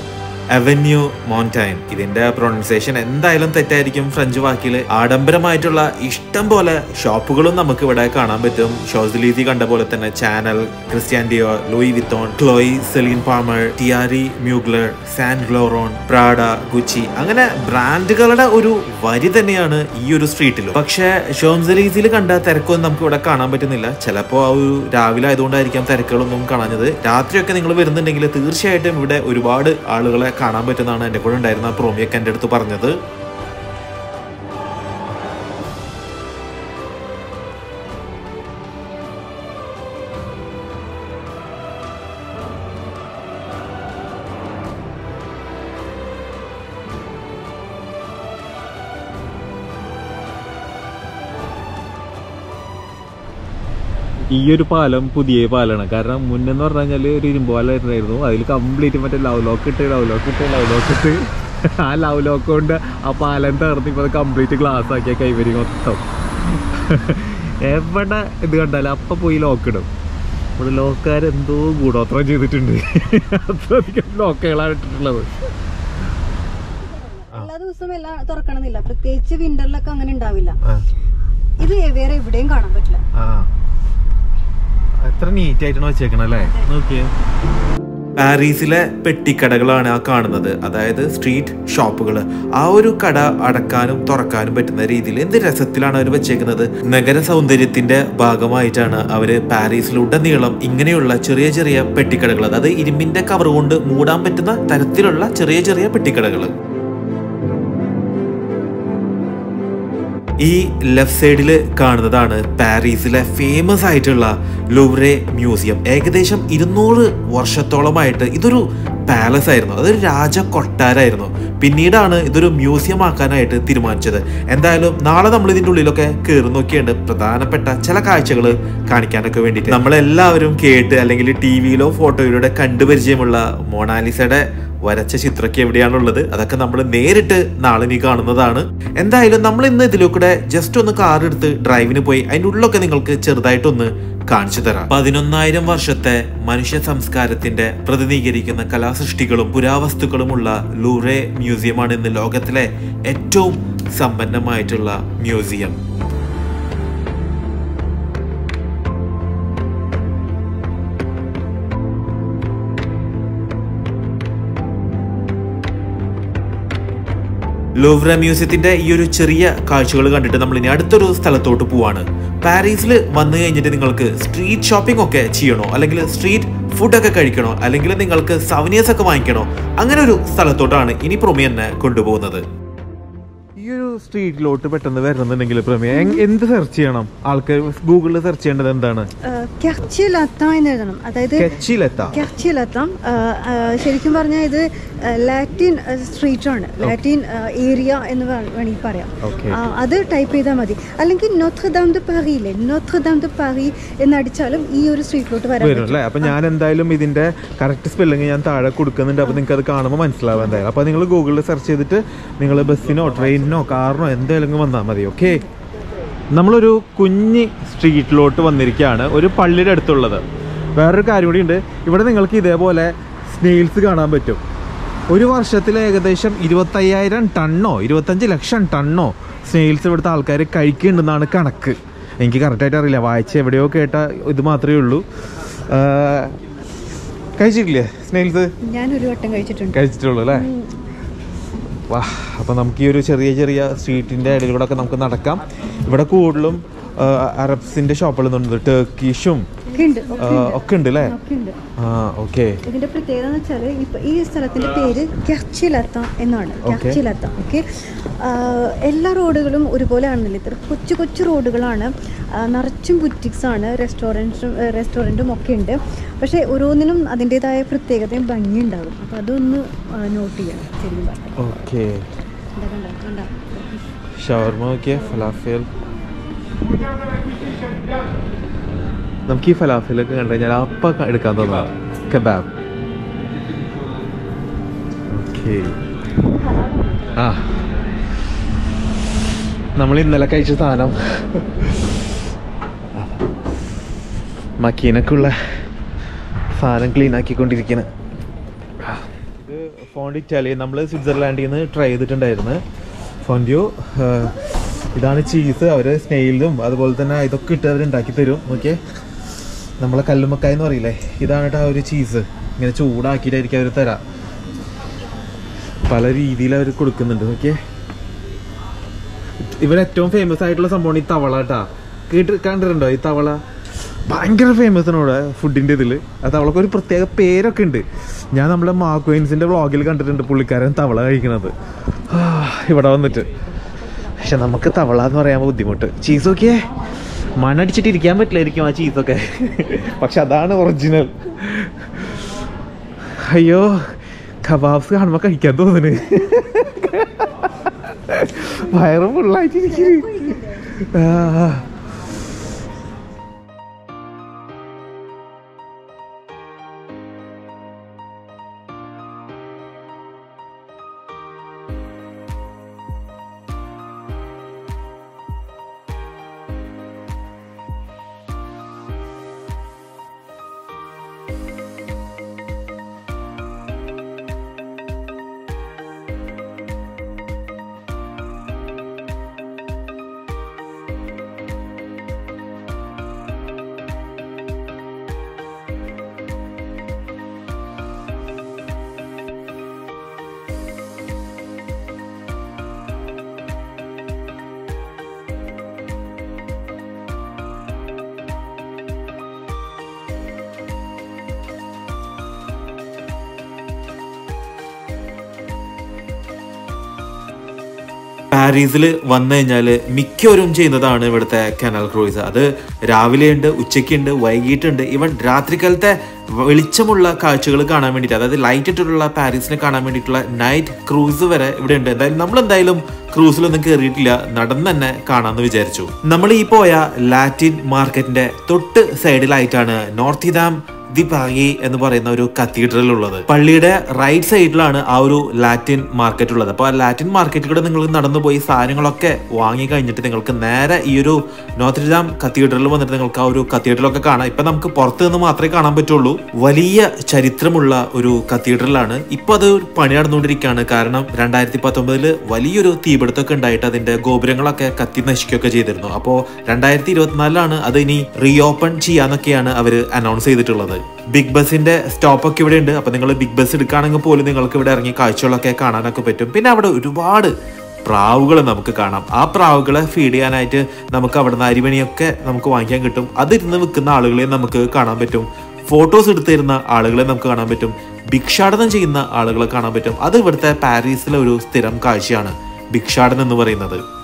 അവന്യൂ മോൺടൈൻ ഇതിന്റെ പ്രൊണൗൺസിയേഷൻ എന്തായാലും തെറ്റായിരിക്കും ഫ്രഞ്ച് വാക്കിൽ ആഡംബരമായിട്ടുള്ള ഇഷ്ടം പോലെ ഷോപ്പുകളും നമുക്ക് ഇവിടെ കാണാൻ പറ്റും. ഷോസ്ലീതി കണ്ട പോലെ തന്നെ Chanel Christian Dior Louis Vuitton Chloe Celine Palmer Thierry Mugler Saint ഗ്ലോറോൺ Prada Gucci. അങ്ങനെ ബ്രാൻഡുകളുടെ ഒരു വരി തന്നെയാണ് ഈ ഒരു സ്ട്രീറ്റിലും. പക്ഷേ ഷോംസലീസിൽ കണ്ട തിരക്കൊന്നും നമുക്ക് ഇവിടെ കാണാൻ പറ്റുന്നില്ല. ചിലപ്പോൾ ആ ഒരു രാവിലെ ആയതുകൊണ്ടായിരിക്കാം തിരക്കുകളൊന്നും കാണാഞ്ഞത്. രാത്രിയൊക്കെ നിങ്ങൾ വരുന്നുണ്ടെങ്കിൽ തീർച്ചയായിട്ടും ഇവിടെ ഒരുപാട് ആളുകളെ കാണാൻ പറ്റുന്നതാണ് എന്റെ കൂടെ ഉണ്ടായിരുന്ന പ്രോമിയൊക്കെ എന്റെ അടുത്ത് പറഞ്ഞത്. ഈ ഒരു പാലം പുതിയ പാലമാണ് കാരണം മുന്നെന്ന് പറഞ്ഞു കഴിഞ്ഞാൽ ഒരു ഇരുമ്പ് പാലമായിരുന്നു അതിൽ കംപ്ലീറ്റ് മറ്റേ ലവ് ലോക്ക് ഇട്ട് ലവ് ലോക്ക് ഇട്ട് ലവ് ലോക്ക് ഇട്ട്. ആ ലവ് ലോക്ക് കൊണ്ട് ആ പാലം തകർന്ന് ഇപ്പോൾ കംപ്ലീറ്റ് ഗ്ലാസ് ആക്കിയ കൈവരി മൊത്തം. എവിടെ ഇത് കണ്ടാലും അപ്പം പോയി ലോക്ക് ഇടും. ഇവിടെ ലോക്കാരെന്തോ എന്തോ ഗൂഢോത്രം ചെയ്തിട്ടുണ്ട്. അത്രയധികം ലോക്കുകളാണ് ഇട്ടിട്ടുള്ളത്. എല്ലാ ദിവസവും എല്ലാം തുറക്കണമെന്നില്ല. പ്രത്യേകിച്ച് വിന്ററിലൊക്കെ അങ്ങനെ ഉണ്ടാവില്ല. ഇത് വേറെ എവിടെയും കാണാൻ പറ്റില്ല. പാരീസിലെ പെട്ടിക്കടകളാണ് ആ കാണുന്നത്. അതായത് സ്ട്രീറ്റ് ഷോപ്പുകൾ ആ ഒരു കട അടക്കാനും തുറക്കാനും പറ്റുന്ന രീതിയിൽ എന്ത് രസത്തിലാണ് അവർ വെച്ചേക്കുന്നത്? നഗര സൗന്ദര്യത്തിന്റെ ഭാഗമായിട്ടാണ് അവർ പാരീസിലുടനീളം ഇങ്ങനെയുള്ള ചെറിയ ചെറിയ പെട്ടിക്കടകൾ അതായത് ഇരുമ്പിന്റെ കവർ കൊണ്ട് മൂടാൻ പറ്റുന്ന തരത്തിലുള്ള ചെറിയ ചെറിയ പെട്ടിക്കടകൾ ഈ ലെഫ്റ്റ് സൈഡിൽ കാണുന്നതാണ് പാരീസിലെ ഫേമസ് ആയിട്ടുള്ള ലൂവ്രെ മ്യൂസിയം ഏകദേശം ഇരുന്നൂറ് വർഷത്തോളമായിട്ട് ഇതൊരു പാലസ് ആയിരുന്നു. അതൊരു രാജ കൊട്ടാരായിരുന്നു. പിന്നീടാണ് ഇതൊരു മ്യൂസിയം ആക്കാനായിട്ട് തീരുമാനിച്ചത്. എന്തായാലും നാളെ നമ്മൾ ഇതിന്റെ ഉള്ളിലൊക്കെ കയറി നോക്കിയുണ്ട് പ്രധാനപ്പെട്ട ചില കാഴ്ചകൾ കാണിക്കാനൊക്കെ വേണ്ടിയിട്ട്. നമ്മളെല്ലാവരും കേട്ട് അല്ലെങ്കിൽ ടി വിയിലോ ഫോട്ടോയിലൂടെ കണ്ടുപരിചയമുള്ള മൊണാലിസയുടെ വരച്ച ചിത്രമൊക്കെ എവിടെയാണുള്ളത്? അതൊക്കെ നമ്മൾ നേരിട്ട് നാളെ നീ കാണുന്നതാണ്. എന്തായാലും നമ്മൾ ഇന്ന് ഇതിലൂടെ ജസ്റ്റ് ഒന്ന് കാർ എടുത്ത് ഡ്രൈവിന് പോയി അതിന്റെ ഉള്ളിലൊക്കെ നിങ്ങൾക്ക് ചെറുതായിട്ടൊന്ന് കാണിച്ചു തരാം. പതിനൊന്നായിരം വർഷത്തെ മനുഷ്യ സംസ്കാരത്തിന്റെ പ്രതിനിധീകരിക്കുന്ന കലാസൃഷ്ടികളും പുരാവസ്തുക്കളുമുള്ള ലൂറെ മ്യൂസിയമാണ് ഇന്ന് ലോകത്തിലെ ഏറ്റവും സമ്പന്നമായിട്ടുള്ള മ്യൂസിയം. ലൂവ്ര മ്യൂസിയത്തിന്റെ ഈ ഒരു ചെറിയ കാഴ്ചകൾ കണ്ടിട്ട് നമ്മൾ ഇനി അടുത്തൊരു സ്ഥലത്തോട്ട് പോവാണ്. പാരീസിൽ വന്നു കഴിഞ്ഞിട്ട് നിങ്ങൾക്ക് സ്ട്രീറ്റ് ഷോപ്പിംഗ് ഒക്കെ ചെയ്യണോ? അല്ലെങ്കിൽ സ്ട്രീറ്റ് ഫുഡൊക്കെ കഴിക്കണോ? അല്ലെങ്കിൽ നിങ്ങൾക്ക് സവനിയസ് ഒക്കെ വാങ്ങിക്കണോ? അങ്ങനെ ഒരു സ്ഥലത്തോട്ടാണ് ഇനി പ്രൊമി എന്നെ കൊണ്ടുപോകുന്നത്. സ്ട്രീറ്റിലോട്ട് പെട്ടെന്ന് വരണമെന്നുണ്ടെങ്കിൽ പ്രമേയം എന്ത് സെർച്ച് ചെയ്യണം? ആൾക്കാർ ഗൂഗിളിൽ സെർച്ച് ചെയ്യേണ്ടത് എന്താണ്? എഴുതണം. അതായത് ശരിക്കും പറഞ്ഞാൽ ഇത് ലാറ്റിൻ സ്ട്രീറ്റ് ആണ്. ലാറ്റിൻ ഏരിയ എന്ന് വേണമെങ്കിൽ പറയാം. അത് ടൈപ്പ് ചെയ്താൽ മതി. അല്ലെങ്കിൽ നോത്രദാം ദ പാറിയില്ലേ നോത്രദാം ദ പാറി എന്നടിച്ചാലും ഈ ഒരു സ്ട്രീറ്റിലോട്ട് വരാൻ വരും അല്ലേ? അപ്പൊ ഞാൻ എന്തായാലും ഇതിന്റെ കറക്റ്റ് സ്പെല്ലിംഗ് ഞാൻ താഴെ കൊടുക്കുന്നുണ്ട്. അപ്പൊ നിങ്ങൾക്ക് അത് കാണുമ്പോൾ മനസ്സിലാവും എന്തായാലും. അപ്പൊ നിങ്ങൾ ഗൂഗിളിൽ സെർച്ച് ചെയ്തിട്ട് നിങ്ങൾ ബസ്സിനോ ട്രെയിനിനോ കാറിനോ എന്തെങ്കിലും വന്നാൽ മതി ഓക്കെ നമ്മളൊരു കുഞ്ഞ് സ്ട്രീറ്റിലോട്ട് വന്നിരിക്കുകയാണ് ഒരു പള്ളിയുടെ അടുത്തുള്ളത്. വേറൊരു കാര്യം കൂടി ഉണ്ട്. ഇവിടെ നിങ്ങൾക്ക് ഇതേപോലെ സ്നെയിൽസ് കാണാൻ പറ്റും. ഒരു വർഷത്തിൽ ഏകദേശം ഇരുപത്തയ്യായിരം ടണ്ണോ ഇരുപത്തഞ്ച് ലക്ഷം ടണ്ണോ സ്നെയിൽസ് ഇവിടുത്തെ ആൾക്കാർ കഴിക്കുന്നുണ്ടെന്നാണ് കണക്ക്. എനിക്ക് കറക്റ്റായിട്ട് അറിയില്ല. വായിച്ച് എവിടെയോ കേട്ട ഇത് മാത്രമേ ഉള്ളൂ. കഴിച്ചിട്ടില്ലേ സ്നെയിൽസ് ഞാൻ ഒരു വട്ടം കഴിച്ചിട്ടുണ്ട്. കഴിച്ചിട്ടുള്ളൂ അല്ലേ? വാ അപ്പം നമുക്ക് ഈ ഒരു ചെറിയ ചെറിയ സ്ട്രീറ്റിന്റെ ഇടയിലൂടെ ഒക്കെ നമുക്ക് നടക്കാം. ഇവിടെ കൂടുതലും അറബ്സിന്റെ ഷോപ്പുകൾ നിന്നുണ്ട്. ഒക്കെ ഉണ്ട് അല്ലേ ആ ഓക്കെ. ഇതിന്റെ പ്രത്യേകത എന്ന് വെച്ചാൽ ഇപ്പൊ ഈ സ്ഥലത്തിന്റെ പേര് കച്ചിലത്ത എന്നാണ്. കച്ചിലത്ത ഓക്കെ. എല്ലാ റോഡുകളും ഒരുപോലെ ആണെന്നില്ല ഇത്ര കൊച്ചു കൊച്ചു റോഡുകളാണ്. നിറച്ചും ബുറ്റിക്സ് ആണ് റെസ്റ്റോറന്റും റെസ്റ്റോറന്റും ഒക്കെ ഉണ്ട്. പക്ഷേ ഓരോന്നിനും അതിന്റെതായ പ്രത്യേകതയും ഭംഗി ഉണ്ടാകും അപ്പോൾ അതൊന്ന് നോട്ട് ചെയ്യണം ശരിക്കും ഓക്കെ. ഷവർമ ഓക്കെ ഫലാഫേൽ നമുക്ക് ഈ ഫലാഫിലൊക്കെ കണ്ടു കഴിഞ്ഞാൽ അപ്പ എടുക്കാൻ തോന്നാം. കബാബ്. ഓക്കെ. ആ. നമ്മൾ ഇന്നലെ കഴിച്ച സാധനം. മക്കീനൊക്കെയുള്ള സാധനം ക്ലീൻ ആക്കിക്കൊണ്ടിരിക്കുന്നത് ഇത് ഫോണ്ട് നമ്മൾ സ്വിറ്റ്സർലാൻഡിൽ നിന്ന് ട്രൈ ചെയ്തിട്ടുണ്ടായിരുന്നു. ഫോണ്ടിയോ ഇതാണ് ചീസ് അവർ സ്നെയിലും അതുപോലെ തന്നെ ഇതൊക്കെ ഇട്ട് അവർ ഉണ്ടാക്കി തരും. ഓക്കെ നമ്മളെ കല്ലുമ്മക്കായ എന്ന് പറയില്ലേ? ഇതാണ് കേട്ടോ ആ ഒരു ചീസ് ഇങ്ങനെ ചൂടാക്കിയിട്ടായിരിക്കും അവർ തരാം. പല രീതിയിൽ അവർ കൊടുക്കുന്നുണ്ട്. ഓക്കെ ഇവിടെ ഏറ്റവും ഫേമസ് ആയിട്ടുള്ള സംഭവമാണ് ഈ തവള കേട്ടാ കേട്ട് കണ്ടിട്ടുണ്ടോ ഈ തവള? ഭയങ്കര ഫേമസ് ആണ് ഇവിടെ ഫുഡിന്റെ ഇതിൽ ആ തവളക്ക് ഒരു പ്രത്യേക പേരൊക്കെ ഉണ്ട്. ഞാൻ നമ്മുടെ മാക്വൈൻസിന്റെ വ്ളോഗിൽ കണ്ടിട്ടുണ്ട് പുള്ളിക്കാരൻ തവള കഴിക്കണത്. ആ, ഇവിടെ വന്നിട്ട്. പക്ഷെ നമുക്ക് തവള എന്ന് പറയാൻ ബുദ്ധിമുട്ട്. ചീസ് നോക്കിയേ. മണ്ണടിച്ചിട്ട് ഇരിക്കാൻ പറ്റില്ലായിരിക്കും ആ ചീസൊക്കെ. പക്ഷെ അതാണ് ഒറിജിനൽ അയ്യോ കബാബ്സ് കാണുമ്പോൾ കഴിക്കാൻ തോന്നുന്നു. വയറ് ഫുള്ളായിട്ടിരിക്കുന്നു ആ പാരീസിൽ വന്നു കഴിഞ്ഞാൽ മിക്കവരും ചെയ്യുന്നതാണ് ഇവിടുത്തെ കനൽ ക്രൂയിസ്. അത് രാവിലെയുണ്ട് ഉച്ചയ്ക്കുണ്ട് വൈകിട്ടുണ്ട്. ഇവൻ രാത്രികാലത്തെ വെളിച്ചമുള്ള കാഴ്ചകൾ കാണാൻ വേണ്ടിയിട്ട് അതായത് ലൈറ്റ് ഇട്ടിട്ടുള്ള പാരീസിനെ കാണാൻ വേണ്ടിയിട്ടുള്ള നൈറ്റ് ക്രൂസ് വരെ ഇവിടെ ഉണ്ട്. എന്തായാലും നമ്മൾ എന്തായാലും ക്രൂസിലൊന്നും കയറിയിട്ടില്ല നടന്ന് തന്നെ കാണാമെന്ന് വിചാരിച്ചു. നമ്മൾ ഈ പോയ ലാറ്റിൻ മാർക്കറ്റിന്റെ തൊട്ട് സൈഡിലായിട്ടാണ് നോർത്ത് ഇതാം ദി പാങ്ങി എന്ന് പറയുന്ന ഒരു കത്തീഡ്രൽ ഉള്ളത് പള്ളിയുടെ റൈറ്റ് സൈഡിലാണ് ആ ഒരു ലാറ്റിൻ മാർക്കറ്റ് ഉള്ളത്. അപ്പോൾ ആ ലാറ്റിൻ മാർക്കറ്റിലൂടെ നിങ്ങൾ നടന്നു പോയി സാധനങ്ങളൊക്കെ വാങ്ങി കഴിഞ്ഞിട്ട് നിങ്ങൾക്ക് നേരെ ഈ ഒരു നോത്രിജാം കത്തീഡ്രലിൽ വന്നിട്ട് നിങ്ങൾക്ക് ആ ഒരു കത്തീഡ്രലൊക്കെ കാണാം. ഇപ്പൊ നമുക്ക് പുറത്ത് നിന്ന് മാത്രമേ കാണാൻ പറ്റുള്ളൂ. വലിയ ചരിത്രമുള്ള ഒരു കത്തീഡ്രലാണ്. ഇപ്പോൾ അത് പണി നടന്നുകൊണ്ടിരിക്കുകയാണ്. കാരണം രണ്ടായിരത്തി പത്തൊമ്പതിൽ വലിയൊരു തീപിടുത്തമൊക്കെ ഉണ്ടായിട്ട് അതിന്റെ ഗോപുരങ്ങളൊക്കെ കത്തി നശിക്കുകയൊക്കെ ചെയ്തിരുന്നു. അപ്പോൾ രണ്ടായിരത്തി ഇരുപത്തിനാലിലാണ് അത് ഇനി റീ ഓപ്പൺ ചെയ്യാന്നൊക്കെയാണ് അവർ അനൗൺസ് ചെയ്തിട്ടുള്ളത്. ബിഗ് ബസ്സിന്റെ സ്റ്റോപ്പ് ഒക്കെ ഇവിടെ ഉണ്ട്. അപ്പോൾ നിങ്ങൾ ബിഗ് ബസ് എടുക്കുകയാണെങ്കിൽ പോലും നിങ്ങൾക്ക് ഇവിടെ ഇറങ്ങി കാഴ്ചകളൊക്കെ കാണാനൊക്കെ പറ്റും. പിന്നെ അവിടെ ഒരുപാട് പ്രാവുകൾ നമുക്ക് കാണാം. ആ പ്രാവുകളെ ഫീഡ് ചെയ്യാനായിട്ട് നമുക്ക് അവിടെ നിന്ന് അരിമണിയൊക്കെ നമുക്ക് വാങ്ങിക്കാൻ കിട്ടും. അതിരുന്ന് വിൽക്കുന്ന ആളുകളെ നമുക്ക് കാണാൻ പറ്റും. ഫോട്ടോസ് എടുത്തു തരുന്ന ആളുകളെ നമുക്ക് കാണാൻ പറ്റും. ഭിക്ഷാടനം ചെയ്യുന്ന ആളുകളെ കാണാൻ പറ്റും. അത് ഇവിടുത്തെ പാരീസിലെ ഒരു സ്ഥിരം കാഴ്ചയാണ്. ഭിക്ഷാടനം എന്ന് പറയുന്നത്.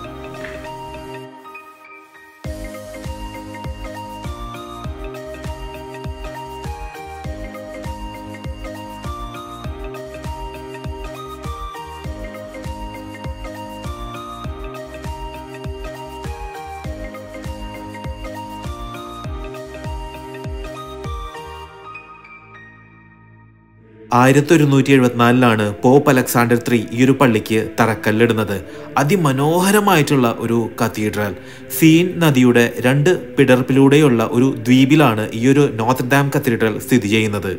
ആയിരത്തി ഒരുന്നൂറ്റി എഴുപത്തിനാലിലാണ് പോപ്പ് അലക്സാണ്ടർ ത്രീ ഈ ഒരു പള്ളിക്ക് തറക്കല്ലിടുന്നത്. അതിമനോഹരമായിട്ടുള്ള ഒരു കത്തീഡ്രൽ. സീൻ നദിയുടെ രണ്ട് പിടർപ്പിലൂടെയുള്ള ഒരു ദ്വീപിലാണ് ഈ ഒരു നോർത്ത് ഡാം കത്തീഡ്രൽ സ്ഥിതി ചെയ്യുന്നത്.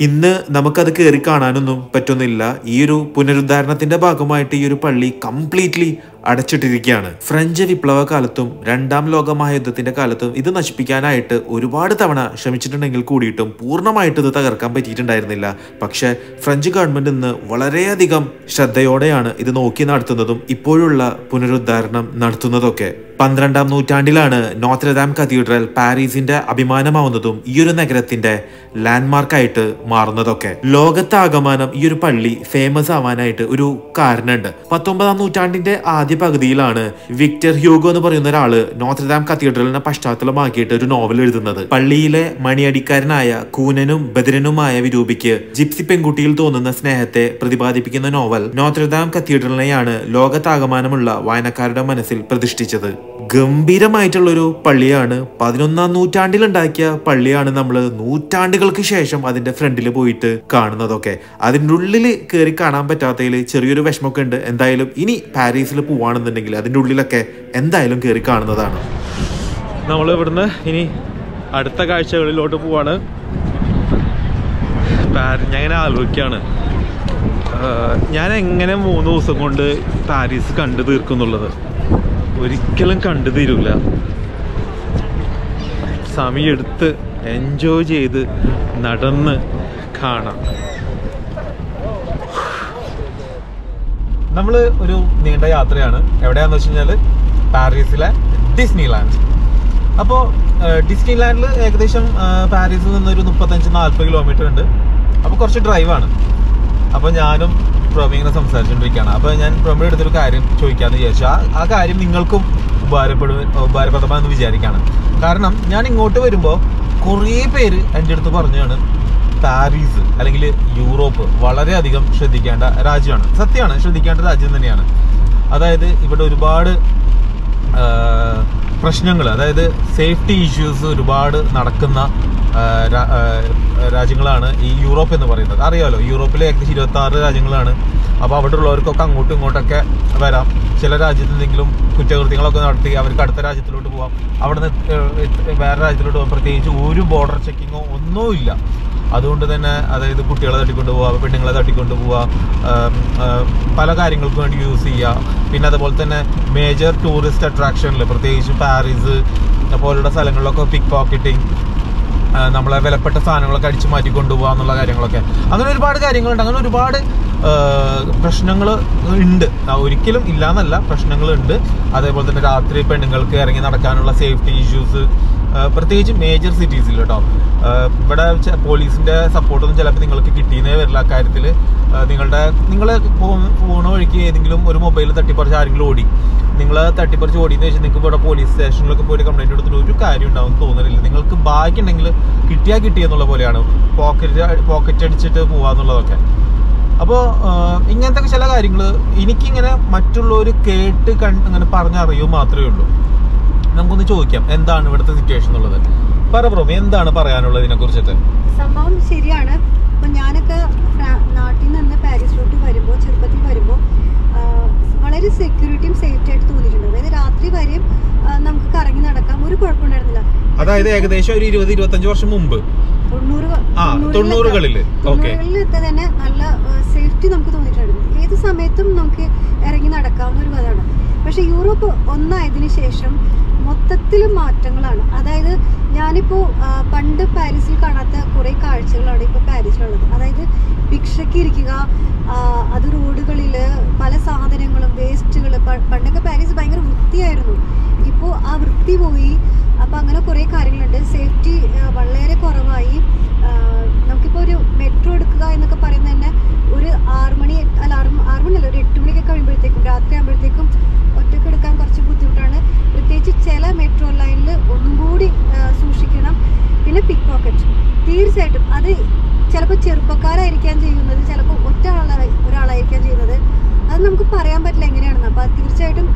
ഇന്ന് നമുക്കത് കയറി കാണാനൊന്നും പറ്റുന്നില്ല. ഈ ഒരു പുനരുദ്ധാരണത്തിന്റെ ഭാഗമായിട്ട് ഈ ഒരു പള്ളി കംപ്ലീറ്റ്ലി അടച്ചിട്ടിരിക്കുകയാണ്. ഫ്രഞ്ച് വിപ്ലവ കാലത്തും രണ്ടാം ലോക മഹായുദ്ധത്തിന്റെ കാലത്തും ഇത് നശിപ്പിക്കാനായിട്ട് ഒരുപാട് തവണ ശ്രമിച്ചിട്ടുണ്ടെങ്കിൽ കൂടിയിട്ടും പൂർണമായിട്ട് ഇത് തകർക്കാൻ പറ്റിയിട്ടുണ്ടായിരുന്നില്ല. പക്ഷേ ഫ്രഞ്ച് ഗവൺമെന്റ് ഇന്ന് വളരെയധികം ശ്രദ്ധയോടെയാണ് ഇത് നോക്കി നടത്തുന്നതും ഇപ്പോഴുള്ള പുനരുദ്ധാരണം നടത്തുന്നതൊക്കെ. പന്ത്രണ്ടാം നൂറ്റാണ്ടിലാണ് നോത്രദാം കത്തീഡ്രൽ പാരീസിന്റെ അഭിമാനമാവുന്നതും ഈ ഒരു നഗരത്തിന്റെ ലാൻഡ്മാർക്കായിട്ട് മാറുന്നതൊക്കെ. ലോകത്താകമാനം ഈ ഒരു പള്ളി ഫേമസ് ആവാനായിട്ട് ഒരു കാരണമുണ്ട് പത്തൊമ്പതാം നൂറ്റാണ്ടിന്റെ ആദ്യ പകുതിയിലാണ് വിക്ടർ ഹ്യൂഗോ എന്ന് പറയുന്ന ഒരാൾ നോത്രദാം കത്തീഡ്രലിനെ പശ്ചാത്തലമാക്കിയിട്ട് ഒരു നോവൽ എഴുതുന്നത്. പള്ളിയിലെ മണിയടിക്കാരനായ കൂനനും ബദിരനുമായ വിരൂപിക്ക് ജിപ്സി പെൺകുട്ടിയിൽ തോന്നുന്ന സ്നേഹത്തെ പ്രതിപാദിപ്പിക്കുന്ന നോവൽ നോത്രദാം കത്തീഡ്രലിനെയാണ് ലോകത്താകമാനമുള്ള വായനക്കാരുടെ മനസ്സിൽ പ്രതിഷ്ഠിച്ചത്. ഗംഭീരമായിട്ടുള്ളൊരു പള്ളിയാണ്. പതിനൊന്നാം നൂറ്റാണ്ടിൽ ഉണ്ടാക്കിയ പള്ളിയാണ് നമ്മൾ നൂറ്റാണ്ടുകൾക്ക് ശേഷം അതിന്റെ ഫ്രണ്ടിൽ പോയിട്ട് കാണുന്നതൊക്കെ. അതിന്റെ ഉള്ളിൽ കയറി കാണാൻ പറ്റാത്തതിൽ ചെറിയൊരു വിഷമമൊക്കെ ഉണ്ട് എന്തായാലും ഇനി പാരീസിൽ പോവാണെന്നുണ്ടെങ്കിൽ അതിന്റെ ഉള്ളിലൊക്കെ എന്തായാലും കയറി കാണുന്നതാണ്. നമ്മൾ ഇവിടുന്ന് ഇനി അടുത്ത കാഴ്ചകളിലോട്ട് പോവാണ്. ഞാൻ ആലോചിക്കുകയാണ് ഞാൻ എങ്ങനെ മൂന്ന് ദിവസം കൊണ്ട് പാരീസ് കണ്ടു തീർക്കുന്നുള്ളത്? ഒരിക്കലും കണ്ടു തീരൂല. സമയെടുത്ത് എൻജോയ് ചെയ്ത് നടന്ന് കാണാം. നമ്മൾ ഒരു നീണ്ട യാത്രയാണ്. എവിടെയാന്ന് വെച്ച് കഴിഞ്ഞാൽ പാരീസിലെ ഡിസ്നി ലാൻഡ് അപ്പോൾ ഡിസ്നി ലാൻഡിൽ ഏകദേശം പാരീസിൽ നിന്ന് ഒരു മുപ്പത്തഞ്ച് നാൽപ്പത് കിലോമീറ്റർ ഉണ്ട്. അപ്പോൾ കുറച്ച് ഡ്രൈവാണ് അപ്പോൾ ഞാനും പ്രൊമി ഇങ്ങനെ സംസാരിച്ചുകൊണ്ടിരിക്കുകയാണ് അപ്പോൾ ഞാൻ പ്രൊമിയുടെ അടുത്തൊരു കാര്യം ചോദിക്കാമെന്ന് വിചാരിച്ചു. ആ ആ കാര്യം നിങ്ങൾക്കും ഉപകാരപ്പെടും ഉപകാരപ്രദമാണെന്ന് വിചാരിക്കുകയാണ്. കാരണം ഞാൻ ഇങ്ങോട്ട് വരുമ്പോൾ കുറേ പേര് എന്റെ അടുത്ത് പറഞ്ഞാണ് പാരീസ് അല്ലെങ്കിൽ യൂറോപ്പ് വളരെയധികം ശ്രദ്ധിക്കേണ്ട രാജ്യമാണ്. സത്യമാണ് ശ്രദ്ധിക്കേണ്ട രാജ്യം തന്നെയാണ്. അതായത് ഇവിടെ ഒരുപാട് പ്രശ്നങ്ങൾ അതായത് സേഫ്റ്റി ഇഷ്യൂസ് ഒരുപാട് നടക്കുന്ന രാജ്യങ്ങളാണ് ഈ യൂറോപ്പ് എന്ന് പറയുന്നത്. അറിയാമല്ലോ യൂറോപ്പിലെ ഏകദേശം ഇരുപത്തി ആറ് രാജ്യങ്ങളാണ്. അപ്പോൾ അവിടെ ഉള്ളവർക്കൊക്കെ അങ്ങോട്ടും ഇങ്ങോട്ടൊക്കെ വരാം. ചില രാജ്യത്ത് എന്തെങ്കിലും കുറ്റകൃത്യങ്ങളൊക്കെ നടത്തി അവർക്ക് അടുത്ത രാജ്യത്തിലോട്ട് പോവാം. അവിടെ നിന്ന് വേറെ രാജ്യത്തിലോട്ട് പോകാം പ്രത്യേകിച്ച് ഒരു ബോർഡർ ചെക്കിങ്ങോ ഒന്നുമില്ല അതുകൊണ്ട് തന്നെ അതായത് കുട്ടികളെ തട്ടിക്കൊണ്ട് പോവുക പെണ്ണുങ്ങളെ തട്ടിക്കൊണ്ട് പോവുക പല കാര്യങ്ങൾക്കും വേണ്ടി യൂസ് ചെയ്യുക പിന്നെ അതുപോലെ തന്നെ മേജർ ടൂറിസ്റ്റ് അട്രാക്ഷനിൽ പ്രത്യേകിച്ച് പാരീസ് പോലുള്ള സ്ഥലങ്ങളിലൊക്കെ പിക്ക് പോക്കറ്റിംഗ് നമ്മളെ വിലപ്പെട്ട സാധനങ്ങളൊക്കെ അടിച്ചു മാറ്റി കൊണ്ടുപോകുക എന്നുള്ള കാര്യങ്ങളൊക്കെ. അങ്ങനെ ഒരുപാട് കാര്യങ്ങളുണ്ട്. അങ്ങനെ ഒരുപാട് പ്രശ്നങ്ങൾ ഉണ്ട്. ഒരിക്കലും ഇല്ല എന്നല്ല പ്രശ്നങ്ങളുണ്ട് അതേപോലെ തന്നെ രാത്രി പെണ്ണുങ്ങൾക്ക് ഇറങ്ങി നടക്കാനുള്ള സേഫ്റ്റി ഇഷ്യൂസ് പ്രത്യേകിച്ച് മേജർ സിറ്റീസിൽ കേട്ടോ ഇവിടെ പോലീസിന്റെ സപ്പോർട്ടൊന്നും ചിലപ്പോൾ നിങ്ങൾക്ക് കിട്ടിയെന്നേ വരില്ല. അക്കാര്യത്തിൽ നിങ്ങളുടെ നിങ്ങൾ പോണ വഴിക്ക് ഏതെങ്കിലും ഒരു മൊബൈൽ തട്ടിപ്പറിച്ച് ആരെങ്കിലും ഓടി. നിങ്ങൾ തട്ടിപ്പറിച്ച് ഓടിയെന്ന് വെച്ചാൽ നിങ്ങൾക്ക് ഇവിടെ പോലീസ് സ്റ്റേഷനിലൊക്കെ പോയി കംപ്ലൈന്റ് കൊടുത്തിട്ട് ഒരു കാര്യം ഉണ്ടാവും തോന്നുന്നില്ല നിങ്ങൾക്ക് ബാക്കി ഉണ്ടെങ്കിൽ കിട്ടിയാൽ കിട്ടിയെന്നുള്ള പോലെയാണ്. പോക്കറ്റ് പോക്കറ്റ് അടിച്ചിട്ട് പോവാന്നുള്ളതൊക്കെ അപ്പോൾ ഇങ്ങനത്തെ ചില കാര്യങ്ങൾ എനിക്കിങ്ങനെ മറ്റുള്ളവർ കേട്ട് കണ്ട് അങ്ങനെ പറഞ്ഞറിയുക മാത്രമേ ഉള്ളൂ. നമുക്കൊന്ന് ചോദിക്കാം എന്താണ് ഇവിടുത്തെ സിറ്റുവേഷൻ ഉള്ളത് പറ എന്താണ് പറയാനുള്ളത് ഇതിനെ കുറിച്ചിട്ട് സംഭവം ശരിയാണ്. ഇപ്പൊ ഞാനൊക്കെ നാട്ടിൽ നിന്ന് പാരീസിലോട്ട് വരുമ്പോൾ ചെറുപ്പത്തിൽ വരുമ്പോൾ വളരെ സെക്യൂരിറ്റിയും സേഫ്റ്റി ആയിട്ട് തോന്നിയിട്ടുണ്ട്. അതായത് രാത്രി വരെയും നമുക്ക് കറങ്ങി നടക്കാം. ഒരു കുഴപ്പമുണ്ടായിരുന്നില്ല. അതായത് ഏകദേശം ഒരു ഇരുപത് ഇരുപത്തഞ്ച് വർഷം മുമ്പ്. തൊണ്ണൂറുകളിൽ തന്നെ നല്ല സേഫ്റ്റി നമുക്ക് തോന്നിയിട്ടുണ്ട്. ഏത് സമയത്തും നമുക്ക് ഇറങ്ങി നടക്കാവുന്ന ഒരു കഥയാണ് പക്ഷെ യൂറോപ്പ് ഒന്നായതിനു ശേഷം മൊത്തത്തിൽ മാറ്റങ്ങളാണ്. അതായത് ഞാനിപ്പോൾ പണ്ട് പാരീസിൽ കാണാത്ത കുറേ കാഴ്ചകളാണ് ഇപ്പോൾ പാരീസിലുള്ളത്. അതായത് ഭിക്ഷയ്ക്ക് ഇരിക്കുക അത് റോഡുകളിൽ പല സാധനങ്ങളും വേസ്റ്റുകൾ പണ്ടൊക്കെ പാരീസ് ഭയങ്കര വൃത്തിയായിരുന്നു. ഇപ്പോൾ ആ വൃത്തി പോയി അപ്പോൾ അങ്ങനെ കുറേ കാര്യങ്ങളുണ്ട്. സേഫ്റ്റി വളരെ കുറവായി. നമുക്കിപ്പോൾ ഒരു മെട്രോ എടുക്കുക എന്നൊക്കെ പറയുന്നത് തന്നെ ഒരു ആറ് മണി അല്ല ആറ് ആറ് മണിയല്ല ഒരു എട്ട് മണിയൊക്കെ കഴിയുമ്പോഴത്തേക്കും രാത്രി ആകുമ്പോഴത്തേക്കും ഒറ്റയ്ക്ക് എടുക്കാൻ കുറച്ച് ബുദ്ധിമുട്ടാണ്. പ്രത്യേകിച്ച് ചില മെട്രോ ലൈനിൽ ഒന്നും കൂടി സൂക്ഷിക്കണം. പിന്നെ പിക്ക് പോക്കറ്റ് തീർച്ചയായിട്ടും അത് ചിലപ്പോൾ ചെറുപ്പക്കാരായിരിക്കാൻ ചെയ്യുന്നത് ചിലപ്പോൾ ഒറ്റ ആളായി ഒരാളായിരിക്കാൻ ചെയ്യുന്നത്. അത് നമുക്ക് പറയാൻ പറ്റില്ല എങ്ങനെയാണെന്ന്. അപ്പൊ തീർച്ചയായിട്ടും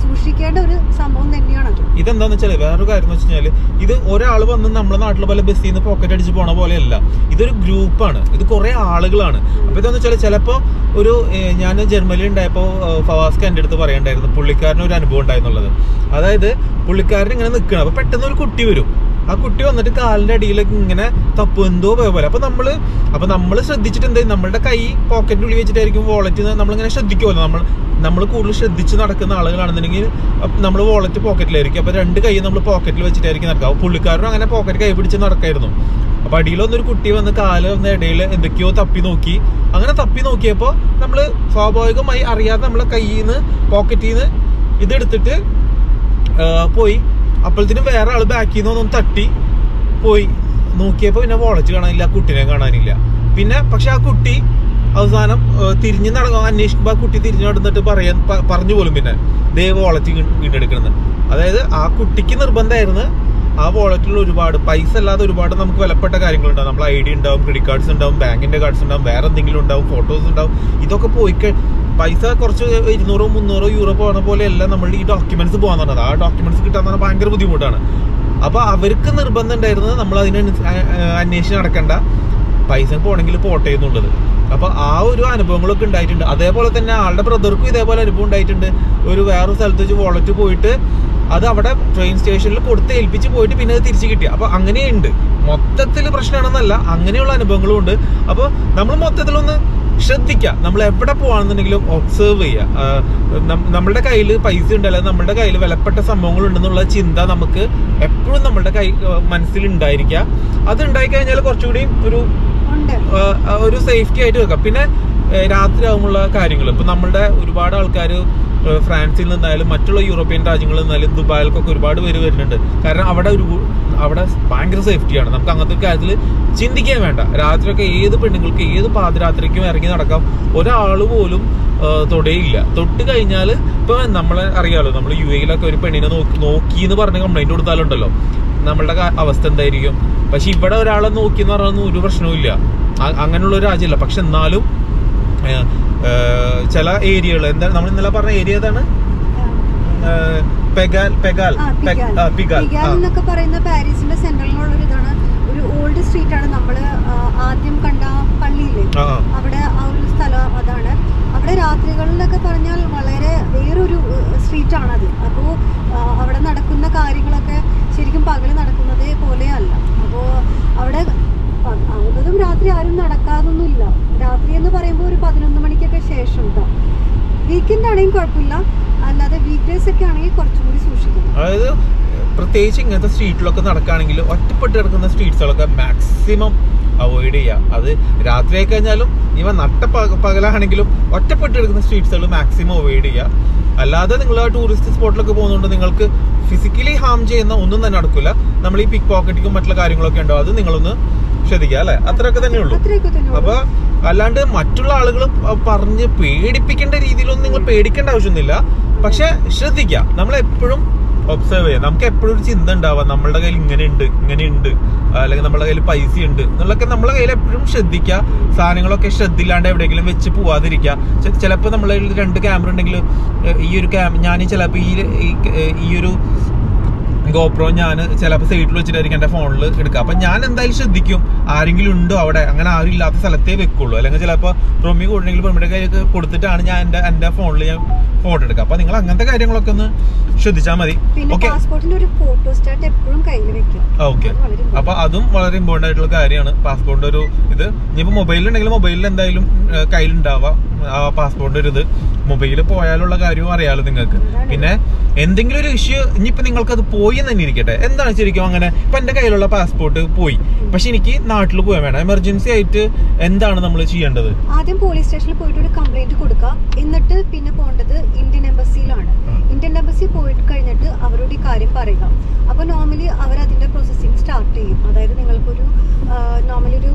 സൂക്ഷിക്കേണ്ട ഒരു സംഭവം തന്നെയാണ് ഇതെന്താന്ന് വെച്ചാൽ വേറൊരു കാര്യം എന്ന് വെച്ചാൽ ഇത് ഒരാൾ വന്ന് നമ്മുടെ നാട്ടിലെ പോലെ ബസ്സിൽ നിന്ന് പോക്കറ്റ് അടിച്ച് പോണ പോലെയല്ല. ഇതൊരു ഗ്രൂപ്പാണ് ഇത് കുറെ ആളുകളാണ്. അപ്പൊ ഇതെന്ന് വെച്ചാൽ ചിലപ്പോ ഒരു ഞാൻ ജർമ്മനിയിൽ ഉണ്ടായപ്പോൾ ഫവാസ്ക എന്റെ അടുത്ത് പറയണ്ടായിരുന്നു. പുള്ളിക്കാരന് ഒരു അനുഭവം ഉണ്ടായിരുന്നുള്ളത് അതായത് പുള്ളിക്കാരൻ ഇങ്ങനെ നിൽക്കണം അപ്പൊ പെട്ടെന്ന് ഒരു കുട്ടി വരും. ആ കുട്ടി വന്നിട്ട് കാലിന്റെ അടിയിലേക്ക് ഇങ്ങനെ തപ്പു എന്തോ പോയ പോലെ അപ്പൊ നമ്മൾ അപ്പൊ നമ്മൾ ശ്രദ്ധിച്ചിട്ട് എന്താ നമ്മളുടെ കൈ പോക്കറ്റിന്റെ ഉള്ളിൽ വെച്ചിട്ടായിരിക്കും വോളറ്റ് നമ്മളിങ്ങനെ ശ്രദ്ധിക്കുമല്ലോ നമ്മൾ നമ്മൾ കൂടുതൽ ശ്രദ്ധിച്ച് നടക്കുന്ന ആളുകളാണെന്നുണ്ടെങ്കിൽ നമ്മൾ വോളറ്റ് പോക്കറ്റിലായിരിക്കും അപ്പൊ രണ്ട് കൈ നമ്മൾ പോക്കറ്റിൽ വെച്ചിട്ടായിരിക്കും നടക്കുക. പുള്ളിക്കാരനും അങ്ങനെ പോക്കറ്റ് കൈ പിടിച്ച് നടക്കായിരുന്നു. അപ്പൊ അടിയിലൊന്നൊരു കുട്ടി വന്ന് കാൽ വന്ന ഇടയിൽ എന്തൊക്കെയോ തപ്പി നോക്കി. അങ്ങനെ തപ്പി നോക്കിയപ്പോൾ നമ്മൾ സ്വാഭാവികമായി അറിയാതെ നമ്മളെ കയ്യിൽ നിന്ന് പോക്കറ്റിൽ നിന്ന് ഇതെടുത്തിട്ട് പോയി. അപ്പോഴത്തേനും വേറെ ആൾ ബാക്കിൽ നിന്ന് ഒന്നും തട്ടി പോയി. നോക്കിയപ്പോൾ പിന്നെ വോളറ്റ് കാണാനില്ല കുട്ടീനെ കാണാനില്ല. പിന്നെ പക്ഷെ ആ കുട്ടി അവസാനം തിരിഞ്ഞു തിരിഞ്ഞ് നട അന്വേഷിക്കുമ്പോൾ ആ കുട്ടി തിരിഞ്ഞു നടന്നിട്ട് പറയാൻ പറഞ്ഞു പോലും പിന്നെ. ദേ വോളറ്റ് വീണ്ടെടുക്കണമെന്ന് അതായത് ആ കുട്ടിക്ക് നിർബന്ധമായിരുന്നു ആ വോളറ്റിൽ ഒരുപാട് പൈസ അല്ലാതെ ഒരുപാട് നമുക്ക് വിലപ്പെട്ട കാര്യങ്ങളുണ്ടാവും. നമ്മൾ ഐ ഡി ഉണ്ടാവും ക്രെഡിറ്റ് കാർഡ്സ് ഉണ്ടാവും ബാങ്കിന്റെ കാർഡ്സ് ഉണ്ടാവും വേറെ എന്തെങ്കിലും ഉണ്ടാവും ഫോട്ടോസ് ഉണ്ടാവും. ഇതൊക്കെ പോയി പൈസ കുറച്ച് ഇരുന്നൂറോ മുന്നൂറോ യൂറോ പോകുന്ന പോലെയല്ല നമ്മൾ ഈ ഡോക്യുമെന്റ്സ് പോകാൻ പറഞ്ഞത്. ആ ഡോക്യുമെന്റ്സ് കിട്ടാൻ പറഞ്ഞാൽ ഭയങ്കര ബുദ്ധിമുട്ടാണ്. അപ്പൊ അവർക്ക് നിർബന്ധം ഉണ്ടായിരുന്നത് നമ്മൾ അതിന് അന്വേഷിച്ച് നടക്കണ്ട. പൈസ പോണെങ്കിൽ പോട്ടെ എന്നുള്ളത്. അപ്പൊ ആ ഒരു അനുഭവങ്ങളൊക്കെ ഉണ്ടായിട്ടുണ്ട്. അതേപോലെ തന്നെ ആളുടെ ബ്രദർക്കും ഇതേപോലെ അനുഭവം ഉണ്ടായിട്ടുണ്ട്. ഒരു വേറൊരു സ്ഥലത്ത് വെച്ച് വോളറ്റ് പോയിട്ട് അത് അവിടെ ട്രെയിൻ സ്റ്റേഷനിൽ കൊടുത്ത് ഏൽപ്പിച്ച് പോയിട്ട് പിന്നെ അത് തിരിച്ചു കിട്ടി. അപ്പൊ അങ്ങനെയുണ്ട്. മൊത്തത്തിൽ പ്രശ്നമാണെന്നല്ല അങ്ങനെയുള്ള അനുഭവങ്ങളും ഉണ്ട്. അപ്പൊ നമ്മൾ മൊത്തത്തിലൊന്ന് ശ്രദ്ധിക്കുക നമ്മൾ എവിടെ പോവാണെന്നുണ്ടെങ്കിലും ഒബ്സേർവ് ചെയ്യുക ആ, നം- നമ്മളുടെ കയ്യിൽ പൈസ ഉണ്ട് അല്ലെങ്കിൽ നമ്മളുടെ കയ്യിൽ വിലപ്പെട്ട സംഭവങ്ങൾ ഉണ്ടെന്നുള്ള ചിന്ത നമുക്ക് എപ്പോഴും നമ്മുടെ കൈ മനസ്സിൽ ഉണ്ടായിരിക്കുക അത് ഉണ്ടായി കഴിഞ്ഞാൽ കുറച്ചുകൂടി ഒരു ഒരു സേഫ്റ്റി ആയിട്ട് വെക്കാം. പിന്നെ രാത്രി ആകുമ്പോൾ കാര്യങ്ങൾ ഇപ്പൊ നമ്മളുടെ ഒരുപാട് ആൾക്കാർ ഫ്രാൻസിൽ നിന്നായാലും മറ്റുള്ള യൂറോപ്യൻ രാജ്യങ്ങളിൽ നിന്നായാലും ദുബായിലൊക്കെ ഒരുപാട് പേര് വരുന്നുണ്ട്. കാരണം അവിടെ ഒരു അവിടെ ഭയങ്കര സേഫ്റ്റിയാണ് നമുക്ക് അങ്ങനത്തെ കാര്യത്തിൽ ചിന്തിക്കാൻ വേണ്ട. രാത്രിയൊക്കെ ഏത് പെണ്ണുങ്ങൾക്ക് ഏത് പാതിരാത്രിക്കും ഇറങ്ങി നടക്കാം. ഒരാൾ പോലും തൊടേയില്ല. തൊട്ട് കഴിഞ്ഞാൽ ഇപ്പൊ നമ്മളെ അറിയാലോ നമ്മൾ യു എയിലൊക്കെ ഒരു പെണ്ണിനെ നോക്കി നോക്കി എന്ന് പറഞ്ഞ് കംപ്ലൈന്റ് കൊടുത്താലുണ്ടല്ലോ. നമ്മളുടെ അവസ്ഥ എന്തായിരിക്കും? പക്ഷെ ഇവിടെ ഒരാളെ നോക്കി എന്ന് പറഞ്ഞൊന്നും ഒരു പ്രശ്നവും ഇല്ല അങ്ങനെയുള്ള ഒരു രാജ്യമല്ല പക്ഷെ എന്നാലും ചില ഏരിയകൾ എന്താണ് നമ്മൾ ഇന്നലെ പറഞ്ഞ ഏരിയ ഏതാണ്? പെഗാൽ പെഗാൽ. പിഗാൽ. എന്നൊക്കെ പറയുന്ന പാരീസിന്റെ സെന്ററിലുള്ള ഒരു ഇതാണ്. ഒരു ഓൾഡ് സ്ട്രീറ്റ് ആണ് നമ്മൾ ആദ്യം കണ്ട പള്ളിയിലെ പള്ളിയില്ലേ. അവിടെ ആ ഒരു സ്ഥലം അതാണ്. അവിടെ രാത്രികളിലൊക്കെ പറഞ്ഞാൽ വളരെ വേറൊരു സ്ട്രീറ്റ് ആണത് അപ്പോൾ അവിടെ നടക്കുന്ന കാര്യങ്ങളൊക്കെ ശരിക്കും പകൽ നടക്കുന്നതേ പോലെയല്ല. അപ്പോൾ അവിടെ ആവുന്നതും രാത്രി ആരും നടക്കാതൊന്നുമില്ല രാത്രി എന്ന് പറയുമ്പോൾ ഒരു പതിനൊന്ന് മണിക്കൊക്കെ ശേഷം കേട്ടോ വീക്കെൻഡ് ആണെങ്കിൽ കുഴപ്പമില്ല അല്ലാതെ വീക്ക് ഡേയ്സ് ഒക്കെ ആണെങ്കിൽ കുറച്ചും കൂടി സൂക്ഷിക്കണം. അതായത് പ്രത്യേകിച്ച് ഇങ്ങനത്തെ സ്ട്രീറ്റിലൊക്കെ നടക്കുകയാണെങ്കിൽ ഒറ്റപ്പെട്ട് കിടക്കുന്ന സ്ട്രീറ്റ്സുകളൊക്കെ മാക്സിമം അവോയ്ഡ് ചെയ്യുക അത് രാത്രി ആയി കഴിഞ്ഞാലും ഇവ നട്ട പക- പകലാണെങ്കിലും ഒറ്റപ്പെട്ട് കിടക്കുന്ന സ്ട്രീറ്റ്സുകൾ മാക്സിമം അവോയ്ഡ് ചെയ്യുക അല്ലാതെ നിങ്ങൾ ആ ടൂറിസ്റ്റ് സ്പോട്ടിലൊക്കെ പോകുന്നതുകൊണ്ട് നിങ്ങൾക്ക് ഫിസിക്കലി ഹാം ചെയ്യുന്ന ഒന്നും തന്നെ നടക്കില്ല നമ്മൾ ഈ പിക് പോക്കറ്റിക്കും മറ്റുള്ള കാര്യങ്ങളൊക്കെ ഉണ്ടാവും അത് നിങ്ങളൊന്ന് ശ്രദ്ധിക്കുക അല്ലെ? അത്രയൊക്കെ തന്നെ ഉള്ളൂ. അപ്പൊ അല്ലാണ്ട് മറ്റുള്ള ആളുകൾ പറഞ്ഞ് പേടിപ്പിക്കേണ്ട രീതിയിലൊന്നും നിങ്ങൾ പേടിക്കേണ്ട ആവശ്യമൊന്നുമില്ല. പക്ഷെ ശ്രദ്ധിക്ക നമ്മൾ എപ്പോഴും ഒബ്സർവ് ചെയ്യുക. നമുക്ക് എപ്പോഴും ഒരു ചിന്ത ഉണ്ടാവാം നമ്മളുടെ കയ്യിൽ ഇങ്ങനെ ഉണ്ട് ഇങ്ങനെ ഉണ്ട്. അല്ലെങ്കിൽ നമ്മുടെ കയ്യിൽ പൈസ ഉണ്ട് എന്നുള്ളൊക്കെ നമ്മളെ കയ്യിൽ എപ്പോഴും ശ്രദ്ധിക്കുക. സാധനങ്ങളൊക്കെ ശ്രദ്ധയില്ലാണ്ട് എവിടെയെങ്കിലും വെച്ച് പോവാതിരിക്കുക. ചിലപ്പോൾ നമ്മളെ കയ്യിൽ രണ്ട് ക്യാമറ ഉണ്ടെങ്കിൽ ഈ ഒരു ക്യാമ ഞാൻ ചിലപ്പോൾ ഈ- ഈ ഒരു ഗോപ്രോ ഞാൻ ചിലപ്പോൾ സൈഡിൽ വെച്ചിട്ടായിരിക്കും എന്റെ ഫോണിൽ എടുക്കുക. അപ്പം ഞാൻ എന്തായാലും ശ്രദ്ധിക്കും. ആരെങ്കിലും ഉണ്ടോ അവിടെ? അങ്ങനെ ആരും ഇല്ലാത്ത സ്ഥലത്തേ വെക്കുള്ളൂ. അല്ലെങ്കിൽ ചിലപ്പോൾ റൊമി കൂടണമെങ്കിൽ റൊമിയുടെ കയ്യൊക്കെ കൊടുത്തിട്ടാണ് ഞാൻ എന്റെ എന്റെ ഫോണിൽ ഞാൻ ഫോട്ടോ എടുക്കുക. അപ്പം നിങ്ങൾ അങ്ങനത്തെ കാര്യങ്ങളൊക്കെ ഒന്ന് ശ്രദ്ധിച്ചാൽ മതി. ഓക്കെ കയ്യിൽ ഓക്കെ അപ്പം അതും വളരെ ഇമ്പോർട്ടന്റ് ആയിട്ടുള്ള കാര്യമാണ്. പാസ്പോർട്ടിന്റെ ഒരു ഇത്. ഇനിയിപ്പോൾ മൊബൈലിലുണ്ടെങ്കിൽ മൊബൈലിൽ എന്തായാലും കയ്യിലുണ്ടാവുക. പാസ്പോർട്ടിന്റെ ഒരു ഇത്. മൊബൈലിൽ പോയാലുള്ള കാര്യവും അറിയാമല്ലോ നിങ്ങൾക്ക്. പിന്നെ എന്തെങ്കിലും ഒരു ഇഷ്യൂ ഇനിയിപ്പോൾ നിങ്ങൾക്ക് അത് പോയി എന്ന് തന്നെ ഇരിക്കട്ടെ. എന്താണ് ശരിക്കും അങ്ങനെ? ഇപ്പൊ എന്റെ കയ്യിലുള്ള പാസ്പോർട്ട് പോയി. പക്ഷെ എനിക്ക് നാട്ടിൽ പോയാൽ വേണം എമർജൻസി ആയിട്ട് എന്താണ് നമ്മൾ ചെയ്യേണ്ടത്? ആദ്യം പോലീസ് സ്റ്റേഷനിൽ പോയിട്ട് ഒരു കംപ്ലൈന്റ് കൊടുക്കുക എന്നിട്ട് പിന്നെ പോകേണ്ടത് ഇന്ത്യൻ എംബസിയിലാണ് ഇന്ത്യൻ എംബസി പോയിട്ട് കഴിഞ്ഞിട്ട് അവരോട് ഈ കാര്യം പറയുക. അപ്പോൾ നോർമലി അവർ അതിന്റെ പ്രോസസ്സിങ് സ്റ്റാർട്ട് ചെയ്യും. അതായത് നിങ്ങൾക്കൊരു നോർമലി ഒരു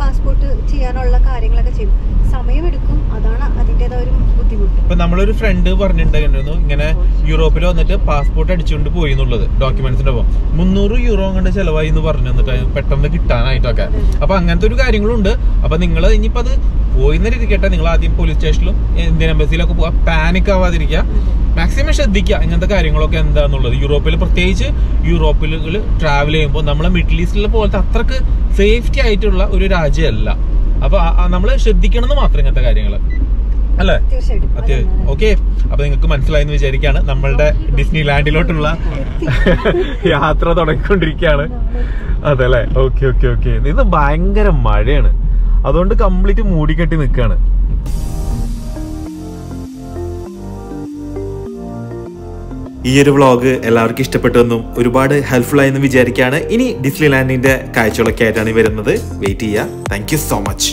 പാസ്പോർട്ട് ചെയ്യാനുള്ള കാര്യങ്ങളൊക്കെ ചെയ്യും സമയമെടുക്കും അതാണ് അതിന്റെതായ ഒരു ബുദ്ധിമുട്ട് ഇപ്പൊ നമ്മളൊരു ഫ്രണ്ട് പറഞ്ഞിട്ടുണ്ടായിരുന്നു ഇങ്ങനെ യൂറോപ്പിൽ വന്നിട്ട് പാസ്പോർട്ട് അടിച്ചുകൊണ്ട് പോയി എന്നുള്ളത് ഡോക്യുമെന്റ്സിന്റെ ഒപ്പം. മുന്നൂറ് യൂറോ കൊണ്ട് ചെലവായി എന്ന് പറഞ്ഞു എന്നിട്ട് പെട്ടെന്ന് കിട്ടാനായിട്ടൊക്കെ. അപ്പൊ അങ്ങനത്തെ ഒരു കാര്യങ്ങളുണ്ട്. അപ്പൊ നിങ്ങൾ ഇനിയിപ്പോ അത് പോയിന്നിരിക്കട്ടെ. നിങ്ങൾ ആദ്യം പോലീസ് സ്റ്റേഷനിലും ഇന്ത്യൻ എംബസിയിലൊക്കെ പോവാ. പാനിക് ആവാതിരിക്കുക. മാക്സിമം ശ്രദ്ധിക്കുക ഇങ്ങനത്തെ കാര്യങ്ങളൊക്കെ എന്താണെന്നുള്ളത് യൂറോപ്പിൽ പ്രത്യേകിച്ച് യൂറോപ്പിൽ ട്രാവൽ ചെയ്യുമ്പോൾ നമ്മളെ മിഡിൽ ഈസ്റ്റിലെ പോലത്തെ അത്രയ്ക്ക് സേഫ്റ്റി ആയിട്ടുള്ള ഒരു രാജ്യമല്ല അപ്പൊ നമ്മൾ ശ്രദ്ധിക്കണം എന്ന് മാത്രം ഇങ്ങനത്തെ കാര്യങ്ങൾ അല്ലേ? അത്യാവശ്യം ഓക്കെ. അപ്പൊ നിങ്ങൾക്ക് മനസ്സിലായെന്ന് വിചാരിക്കാണ്. നമ്മളുടെ ഡിസ്നി ലാൻഡിലോട്ടുള്ള [LAUGHS] യാത്ര തുടങ്ങിക്കൊണ്ടിരിക്കുകയാണ്. അതല്ലേ? Okay okay okay. ഇത് ഭയങ്കര മഴയാണ്. അതുകൊണ്ട് കംപ്ലീറ്റ് മൂടിക്കെട്ടി നിൽക്കുകയാണ്. ഈ ഒരു വ്ളോഗ് എല്ലാവർക്കും ഇഷ്ടപ്പെട്ടെന്നും ഒരുപാട് ഹെൽപ്ഫുൾ ആയെന്ന് വിചാരിക്കുകയാണ്. ഇനി ഡിസ്നി ലാൻഡിന്റെ കാഴ്ചകളൊക്കെ ആയിട്ടാണ് വരുന്നത്. വെയിറ്റ് ചെയ്യുക. Thank so much